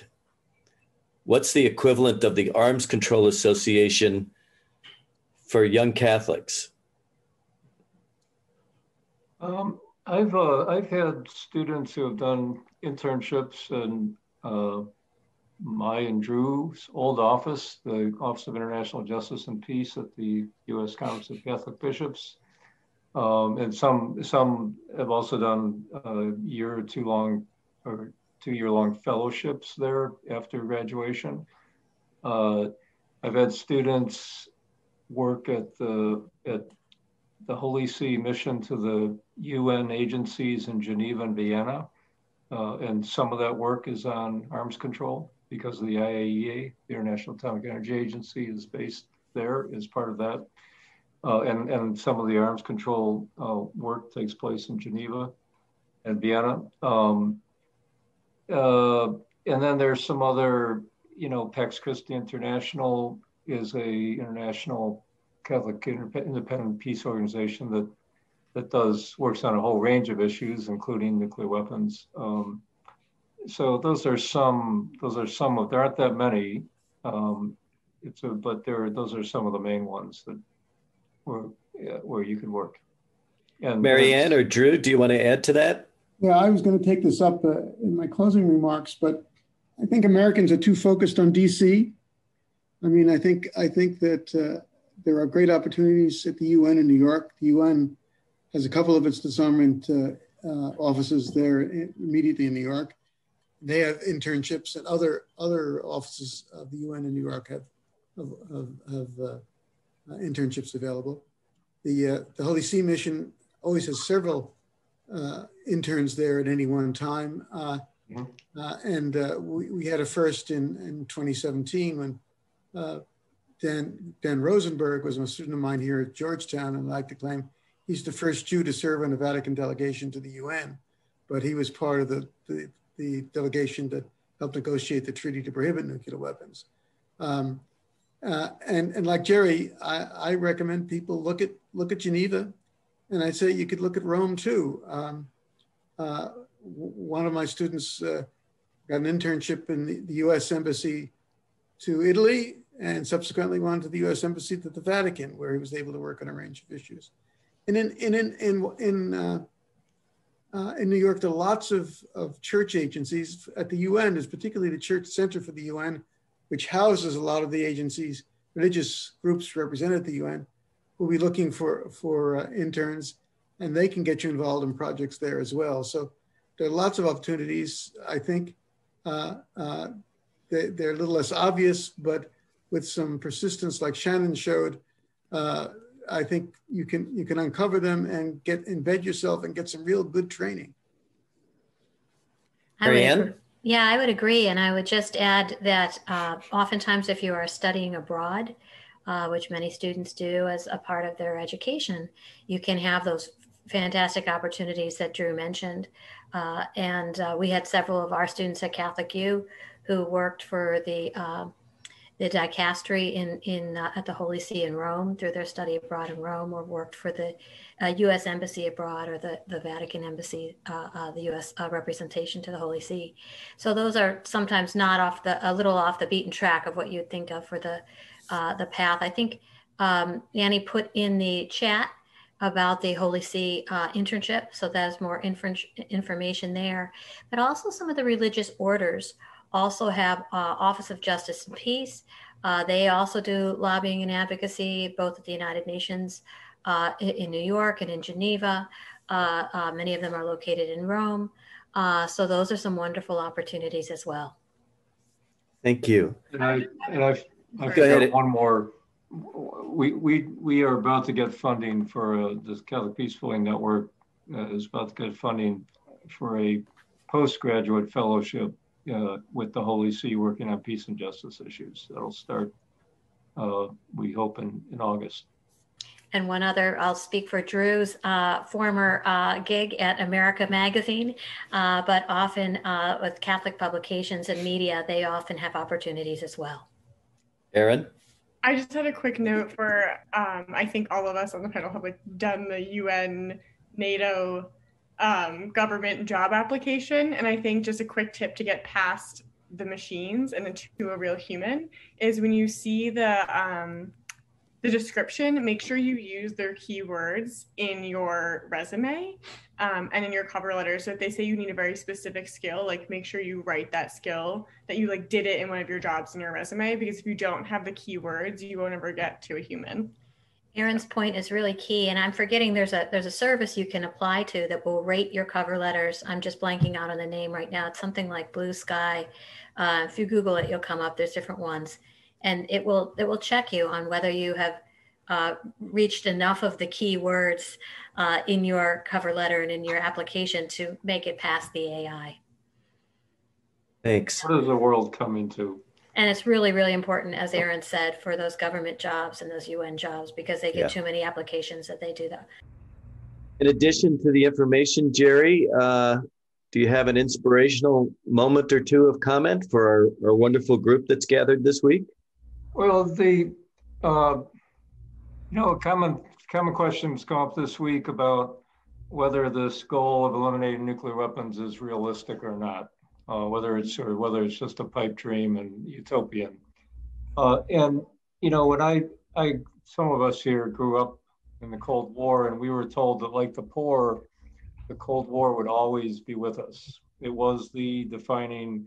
what's the equivalent of the Arms Control Association for young Catholics? Um, I've uh, I've had students who have done internships in uh, my and Drew's old office, the Office of International Justice and Peace at the U.S. Conference of Catholic Bishops, Um, and some some have also done a year or two long or two year long fellowships there after graduation. Uh, I've had students work at the at the Holy See mission to the UN agencies in Geneva and Vienna, uh, and some of that work is on arms control because of the IAEA, the International Atomic Energy Agency, is based there as part of that. Uh, and, and some of the arms control uh, work takes place in Geneva and Vienna. Um, uh, and then there's some other, you know, Pax Christi International is a international Catholic independent peace organization that that does works on a whole range of issues, including nuclear weapons. Um, so those are some. Those are some of. There aren't that many. Um, it's a, but there. Those are some of the main ones that where where you could work. And Maryann or Drew, do you want to add to that? Yeah, I was going to take this up uh, in my closing remarks, but I think Americans are too focused on DC. I mean, I think I think that uh, there are great opportunities at the UN in New York. The UN has a couple of its disarmament uh, uh, offices there immediately in New York. They have internships, and other other offices of the UN in New York have have, have uh, uh, internships available. The uh, the Holy See mission always has several uh, interns there at any one time, mm-hmm. and we, we had a first in in 2017 when Dan, Dan Rosenberg was a student of mine here at Georgetown, and I'd like to claim he's the first Jew to serve on a Vatican delegation to the UN, but he was part of the, the, the delegation that helped negotiate the treaty to prohibit nuclear weapons. Um, uh, and, and like Jerry, I, I, recommend people look at look at Geneva, and I say you could look at Rome too. Um, uh, one of my students uh, got an internship in the, the U.S. Embassy to Italy, and subsequently went to the U.S. Embassy to the Vatican, where he was able to work on a range of issues. And in in in in in, uh, uh, in New York, there are lots of, of church agencies at the UN. There's particularly the Church Center for the UN, which houses a lot of the agencies, religious groups represented at the UN, will be looking for for uh, interns, and they can get you involved in projects there as well. So there are lots of opportunities. I think uh, uh, they, they're a little less obvious, but with some persistence like Shannon showed, uh, I think you can you can uncover them and get embed yourself and get some real good training. Maryann? Yeah, I would agree. And I would just add that uh, oftentimes if you are studying abroad, uh, which many students do as a part of their education, you can have those fantastic opportunities that Drew mentioned. Uh, and uh, we had several of our students at Catholic U who worked for the uh, the dicastery in in uh, at the Holy See in Rome through their study abroad in Rome, or worked for the uh, U.S. Embassy abroad or the the Vatican Embassy, uh, uh the U.S. Uh, representation to the Holy See. So those are sometimes not off the a little off the beaten track of what you'd think of for the uh, the path. I think um, Annie put in the chat about the Holy See internship, so that's more inf- information there, but also some of the religious orders also have uh, Office of Justice and Peace. Uh, they also do lobbying and advocacy both at the United Nations uh, in New York and in Geneva. Uh, uh, many of them are located in Rome. Uh, so those are some wonderful opportunities as well. Thank you. And I and I've, I've Go got ahead. one more. We we we are about to get funding for the Catholic Peacebuilding Network is about to get funding for a postgraduate fellowship uh, with the Holy See working on peace and justice issues. That'll start, uh, we hope, in, in August. And one other, I'll speak for Drew's uh, former uh, gig at America Magazine, uh, but often uh, with Catholic publications and media, they often have opportunities as well. Erin? I just had a quick note for um, I think all of us on the panel have like done the UN NATO um, government job application. And I think just a quick tip to get past the machines and into a real human is when you see the um, the description, make sure you use their keywords in your resume um, and in your cover letter. So if they say you need a very specific skill, like make sure you write that skill that you like did it in one of your jobs in your resume. Because if you don't have the keywords, you won't ever get to a human. Erin's point is really key, and I'm forgetting there's a there's a service you can apply to that will rate your cover letters. I'm just blanking out on the name right now. It's something like Blue Sky. Uh, if you Google it, you'll come up. There's different ones, and it will it will check you on whether you have uh, reached enough of the key words uh, in your cover letter and in your application to make it past the AI. Thanks. What is the world coming to? And it's really, really important, as Erin said, for those government jobs and those UN jobs because they get Yeah. too many applications that they do that. In addition to the information, Jerry, uh, do you have an inspirational moment or two of comment for our, our wonderful group that's gathered this week? Well, the, uh, you know, a common, common questions come up this week about whether this goal of eliminating nuclear weapons is realistic or not, uh, whether it's or whether it's just a pipe dream and utopian. Uh, and you know, when I, I, some of us here grew up in the Cold War, and we were told that, like the poor, the Cold War would always be with us. It was the defining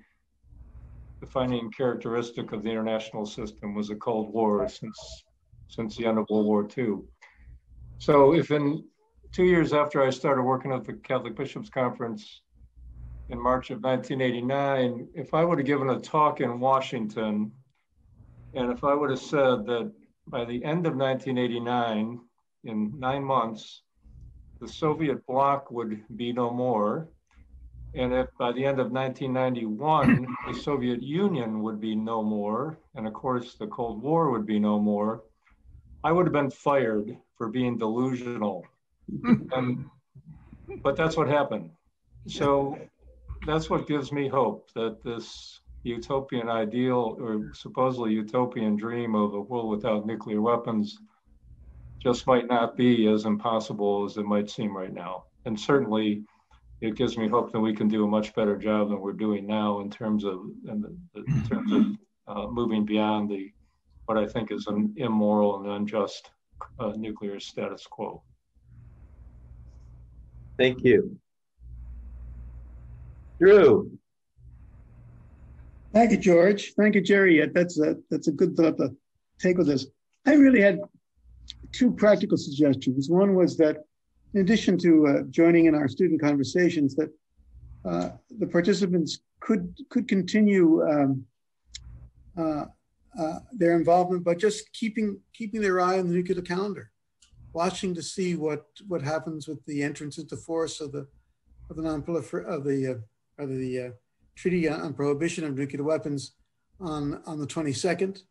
defining characteristic of the international system was the Cold War since since the end of World War II. So if in two years after I started working at the Catholic Bishops Conference in March of 1989, if I would have given a talk in Washington, and if I would have said that by the end of 1989, in nine months, the Soviet bloc would be no more, and if by the end of 1991, the Soviet Union would be no more, and of course the Cold War would be no more, I would have been fired for being delusional. (laughs) and, but that's what happened. So that's what gives me hope that this utopian ideal or supposedly utopian dream of a world without nuclear weapons just might not be as impossible as it might seem right now. And certainly it gives me hope that we can do a much better job than we're doing now in terms of in, in terms of uh, moving beyond the what I think is an immoral and unjust uh, nuclear status quo. Thank you. Drew. Thank you, George. Thank you, Jerry. That's a that's a good thought to take with us. I really had two practical suggestions. One was that, in addition to uh, joining in our student conversations, that uh, the participants could could continue um, uh, uh, their involvement, but just keeping keeping their eye on the nuclear calendar, watching to see what what happens with the entrance into force of the of the non-prolifer of the of the uh, treaty on prohibition of nuclear weapons on on the 22nd.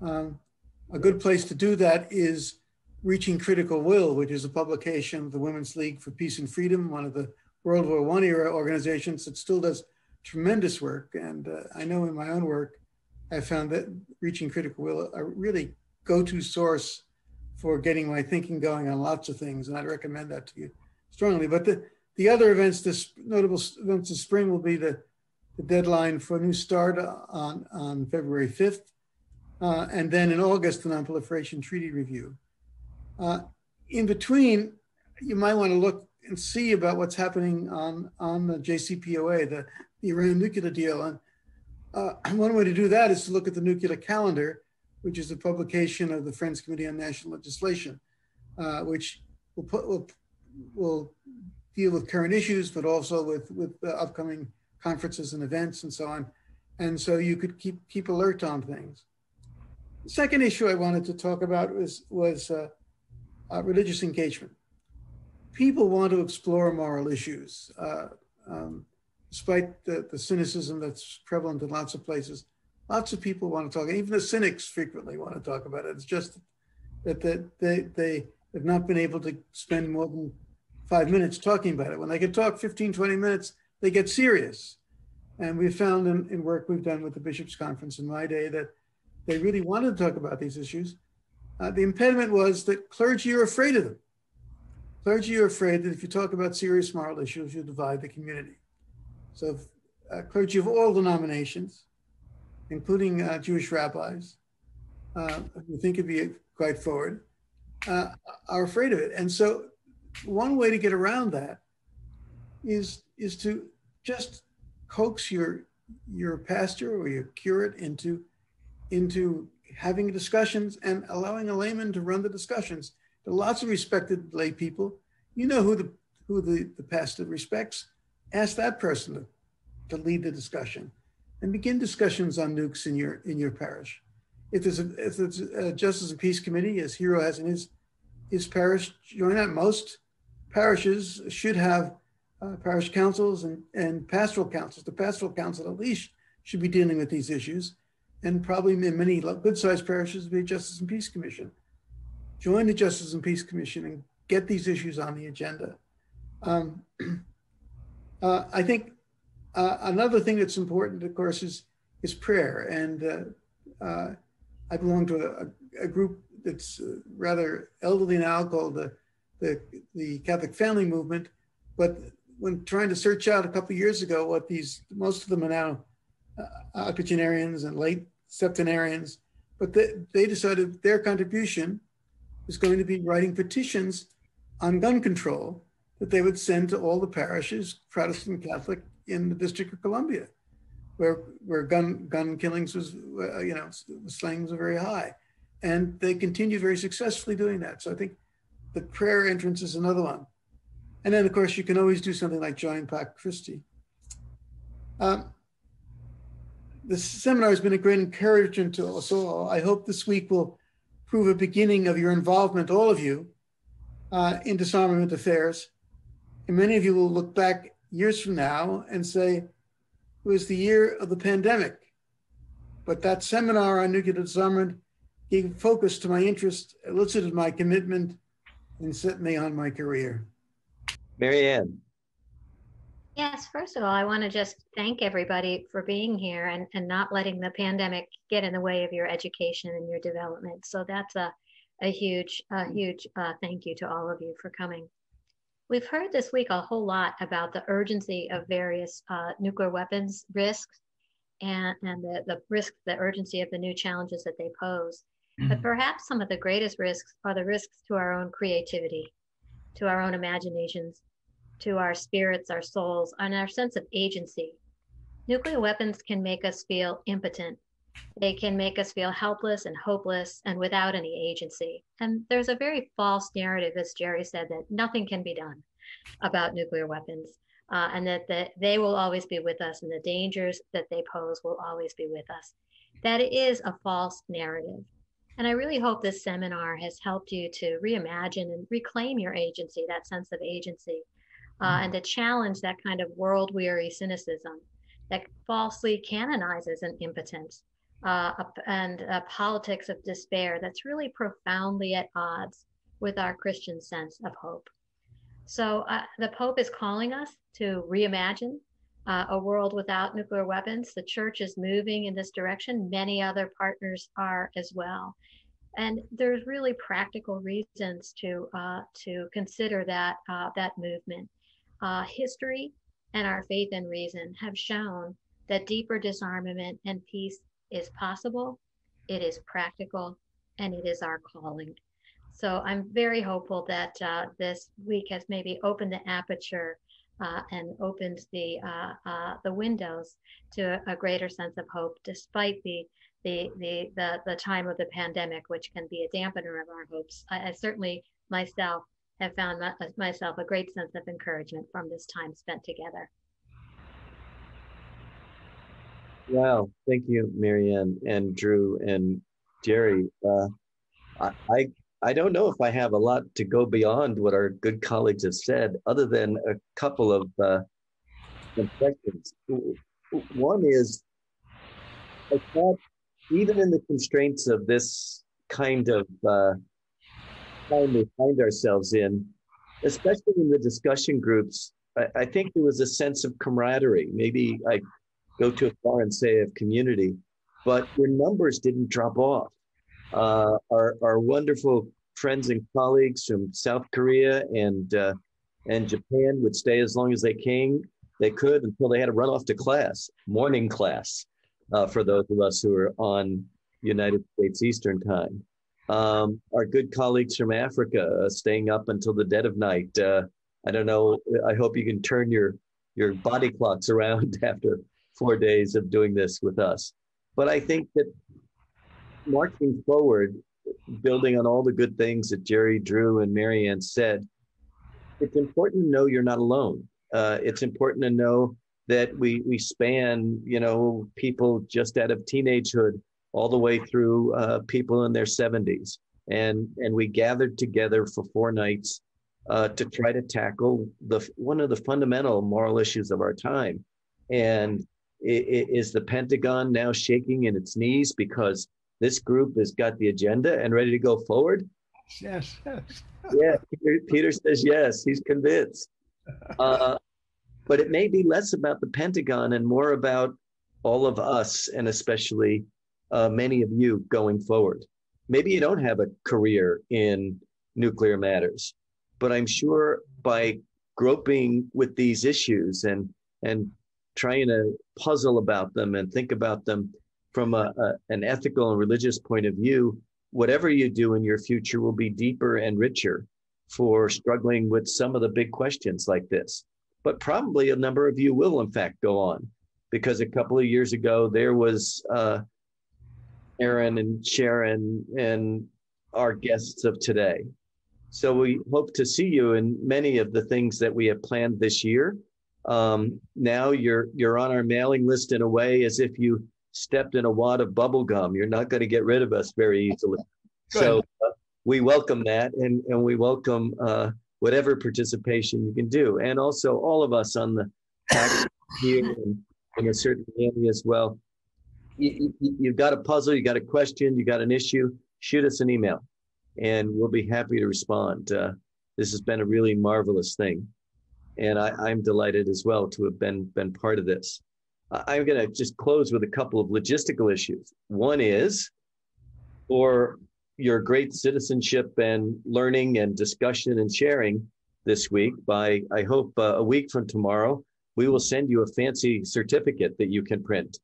Um, a good place to do that is Reaching Critical Will, which is a publication of the Women's League for Peace and Freedom, one of the World War One era organizations that still does tremendous work. And uh, I know in my own work, I found that Reaching Critical Will a really go-to source for getting my thinking going on lots of things, and I'd recommend that to you strongly. But the the other events, this notable events this spring will be the, the deadline for a New START on on February 5th, uh, and then in August the Non-Proliferation Treaty Review. Uh, in between, you might want to look and see about what's happening on, on the JCPOA, the, the Iran nuclear deal. And uh, (clears throat) one way to do that is to look at the nuclear calendar, which is a publication of the Friends Committee on National Legislation, uh, which will, put, will, will deal with current issues, but also with, with upcoming conferences and events and so on. And so you could keep, keep alert on things. The second issue I wanted to talk about was, was uh, uh, religious engagement. People want to explore moral issues, uh, um, despite the, the cynicism that's prevalent in lots of places. Lots of people want to talk, even the cynics frequently want to talk about it. It's just that they, they, they have not been able to spend more than five minutes talking about it. When they can talk 15, 20 minutes, they get serious. And we found in, in work we've done with the Bishops' Conference in my day that they really wanted to talk about these issues. Uh, the impediment was that clergy are afraid of them. Clergy are afraid that if you talk about serious moral issues, you divide the community. So, if, uh, clergy of all denominations, including uh, Jewish rabbis, uh, who think it'd be quite forward, uh, are afraid of it. And so, one way to get around that is is to just coax your your pastor or your curate into into having discussions and allowing a layman to run the discussions. There are lots of respected lay people. You know who the who the, the pastor respects. Ask that person to, to lead the discussion and begin discussions on nukes in your in your parish. If there's a if there's a Justice and Peace Committee, as Hero has in his his parish, join that. Most parishes should have uh, parish councils and, and pastoral councils. The pastoral council at least should be dealing with these issues. And probably in many good-sized parishes, be a Justice and Peace Commission. Join the Justice and Peace Commission and get these issues on the agenda. Um, (clears throat) uh, I think uh, another thing that's important, of course, is is prayer. And uh, uh I belong to a, a group that's uh, rather elderly now called the, the, the Catholic Family Movement. But when trying to search out a couple years ago what these, most of them are now uh, octogenarians and late septenarians, but they, they decided their contribution was going to be writing petitions on gun control that they would send to all the parishes, Protestant Catholic, in the District of Columbia, where where gun gun killings was, uh, you know, slayings were very high, and they continue very successfully doing that. So I think the prayer entrance is another one, and then of course you can always do something like join Pax Christi. Um, the seminar has been a great encouragement to us all. I hope this week will prove a beginning of your involvement, all of you, uh, in disarmament affairs. And many of you will look back years from now and say, it was the year of the pandemic. But that seminar on nuclear disarmament gave focus to my interest, elicited my commitment, and set me on my career. Mary Maryann. Yes, first of all, I want to just thank everybody for being here and, and not letting the pandemic get in the way of your education and your development. So that's a, a huge, a huge uh, thank you to all of you for coming. We've heard this week a whole lot about the urgency of various uh, nuclear weapons risks and, and the, the risk, the urgency of the new challenges that they pose. Mm-hmm. But perhaps some of the greatest risks are the risks to our own creativity, to our own imaginations, to our spirits, our souls, and our sense of agency. Nuclear weapons can make us feel impotent. They can make us feel helpless and hopeless and without any agency. And there's a very false narrative, as Jerry said, that nothing can be done about nuclear weapons uh, and that, that they will always be with us and the dangers that they pose will always be with us. That is a false narrative. And I really hope this seminar has helped you to reimagine and reclaim your agency, that sense of agency, uh, and to challenge that kind of world weary cynicism that falsely canonizes an impotence uh, and a politics of despair that's really profoundly at odds with our Christian sense of hope. So uh, the Pope is calling us to reimagine uh, a world without nuclear weapons. The church is moving in this direction. Many other partners are as well. And there's really practical reasons to uh, to consider that uh, that movement. Uh, history and our faith and reason have shown that deeper disarmament and peace is possible, it is practical, and it is our calling. So I'm very hopeful that uh, this week has maybe opened the aperture uh, and opened the uh, uh the windows to a, greater sense of hope, despite the, the the the the time of the pandemic, which can be a dampener of our hopes. I, I certainly myself have found my, myself a great sense of encouragement from this time spent together. Wow, thank you, Maryann and Drew and Jerry. Uh, I I don't know if I have a lot to go beyond what our good colleagues have said, other than a couple of uh. One is, I thought, even in the constraints of this kind of uh, time we find ourselves in, especially in the discussion groups, I, I think there was a sense of camaraderie. Maybe I go too far and say of community, but your numbers didn't drop off. Uh, our, our wonderful friends and colleagues from South Korea and uh, and Japan would stay as long as they came they could until they had to run off to class, morning class, uh, for those of us who are on United States Eastern Time um, our good colleagues from Africa uh, staying up until the dead of night. Uh, I don't know. I hope you can turn your your body clocks around (laughs) after four days of doing this with us. But I think that marching forward, building on all the good things that Jerry, Drew, and Maryann said, it's important to know you're not alone. Uh, it's important to know that we we span, you know, people just out of teenagehood all the way through uh, people in their 70s, and and we gathered together for four nights uh, to try to tackle the one of the fundamental moral issues of our time, and is the Pentagon now shaking in its knees because this group has got the agenda and ready to go forward? Yes, yes. yeah, Peter, Peter, says yes. He's convinced. (laughs) Uh, but it may be less about the Pentagon and more about all of us, and especially uh, many of you going forward. Maybe you don't have a career in nuclear matters, but I'm sure by groping with these issues and and trying to puzzle about them and think about them from a, a, an ethical and religious point of view, whatever you do in your future will be deeper and richer for struggling with some of the big questions like this. But probably a number of you will, in fact, go on because a couple of years ago there was uh, Erin and Sharon and our guests of today. So we hope to see you in many of the things that we have planned this year. Um, now you're you're on our mailing list in a way as if you stepped in a wad of bubble gum. You're not going to get rid of us very easily. So uh, we welcome that, and and we welcome uh, whatever participation you can do, and also all of us on the (coughs) here and, and a certain area as well. You, you, you've got a puzzle, you got a question, you got an issue. Shoot us an email, and we'll be happy to respond. Uh, this has been a really marvelous thing and I, am delighted as well to have been been part of this. I'm going to just close with a couple of logistical issues. One is for your great citizenship and learning and discussion and sharing this week. By I hope uh, a week from tomorrow, we will send you a fancy certificate that you can print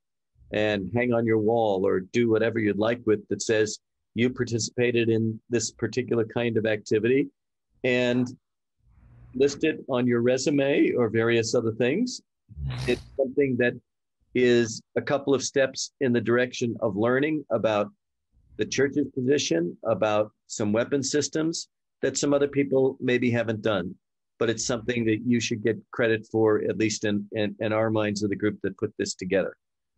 and hang on your wall or do whatever you'd like with that says you participated in this particular kind of activity and listed on your resume or various other things. It's something that is a couple of steps in the direction of learning about the church's position, about some weapon systems that some other people maybe haven't done. But it's something that you should get credit for, at least in, in, in our minds of the group that put this together.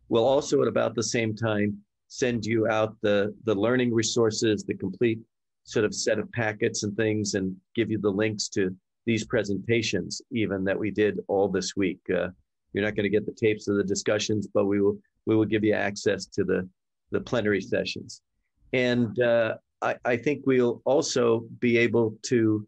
We'll also, at about the same time, send you out the, the learning resources, the complete sort of set of packets and things, and give you the links to these presentations even that we did all this week. Uh, you're not going to get the tapes of the discussions, but we will we will give you access to the the plenary sessions, and uh, I, I think we'll also be able to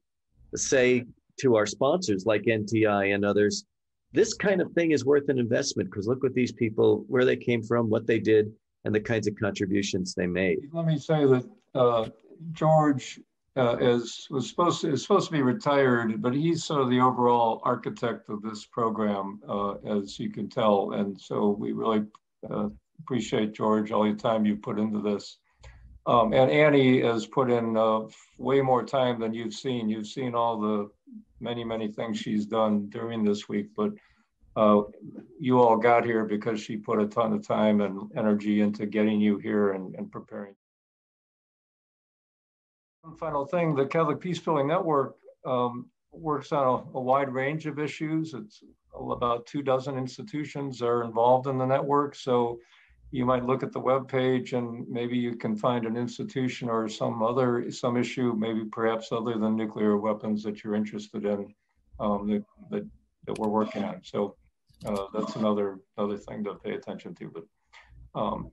say to our sponsors like NTI and others, this kind of thing is worth an investment because look what these people where they came from, what they did, and the kinds of contributions they made. Let me say that uh, George uh, is was supposed to is supposed to be retired, but he's sort of the overall architect of this program, uh, as you can tell. And so we really uh, appreciate George all the time you put into this. Um, and Annie has put in uh, way more time than you've seen. You've seen all the many many things she's done during this week, but uh, you all got here because she put a ton of time and energy into getting you here and, and preparing. One final thing, the Catholic Peace Building Network um, works on a, a, wide range of issues. It's about two dozen institutions are involved in the network. So you might look at the web page and maybe you can find an institution or some other some issue, maybe perhaps other than nuclear weapons that you're interested in um, that, that, that we're working on. So uh, that's another another thing to pay attention to. But um,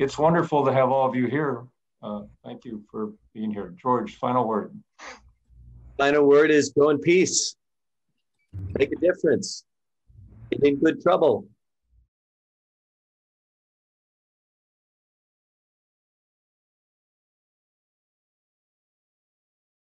it's wonderful to have all of you here. Uh, thank you for being here. George, final word. Final word is go in peace. Make a difference. Get in good trouble.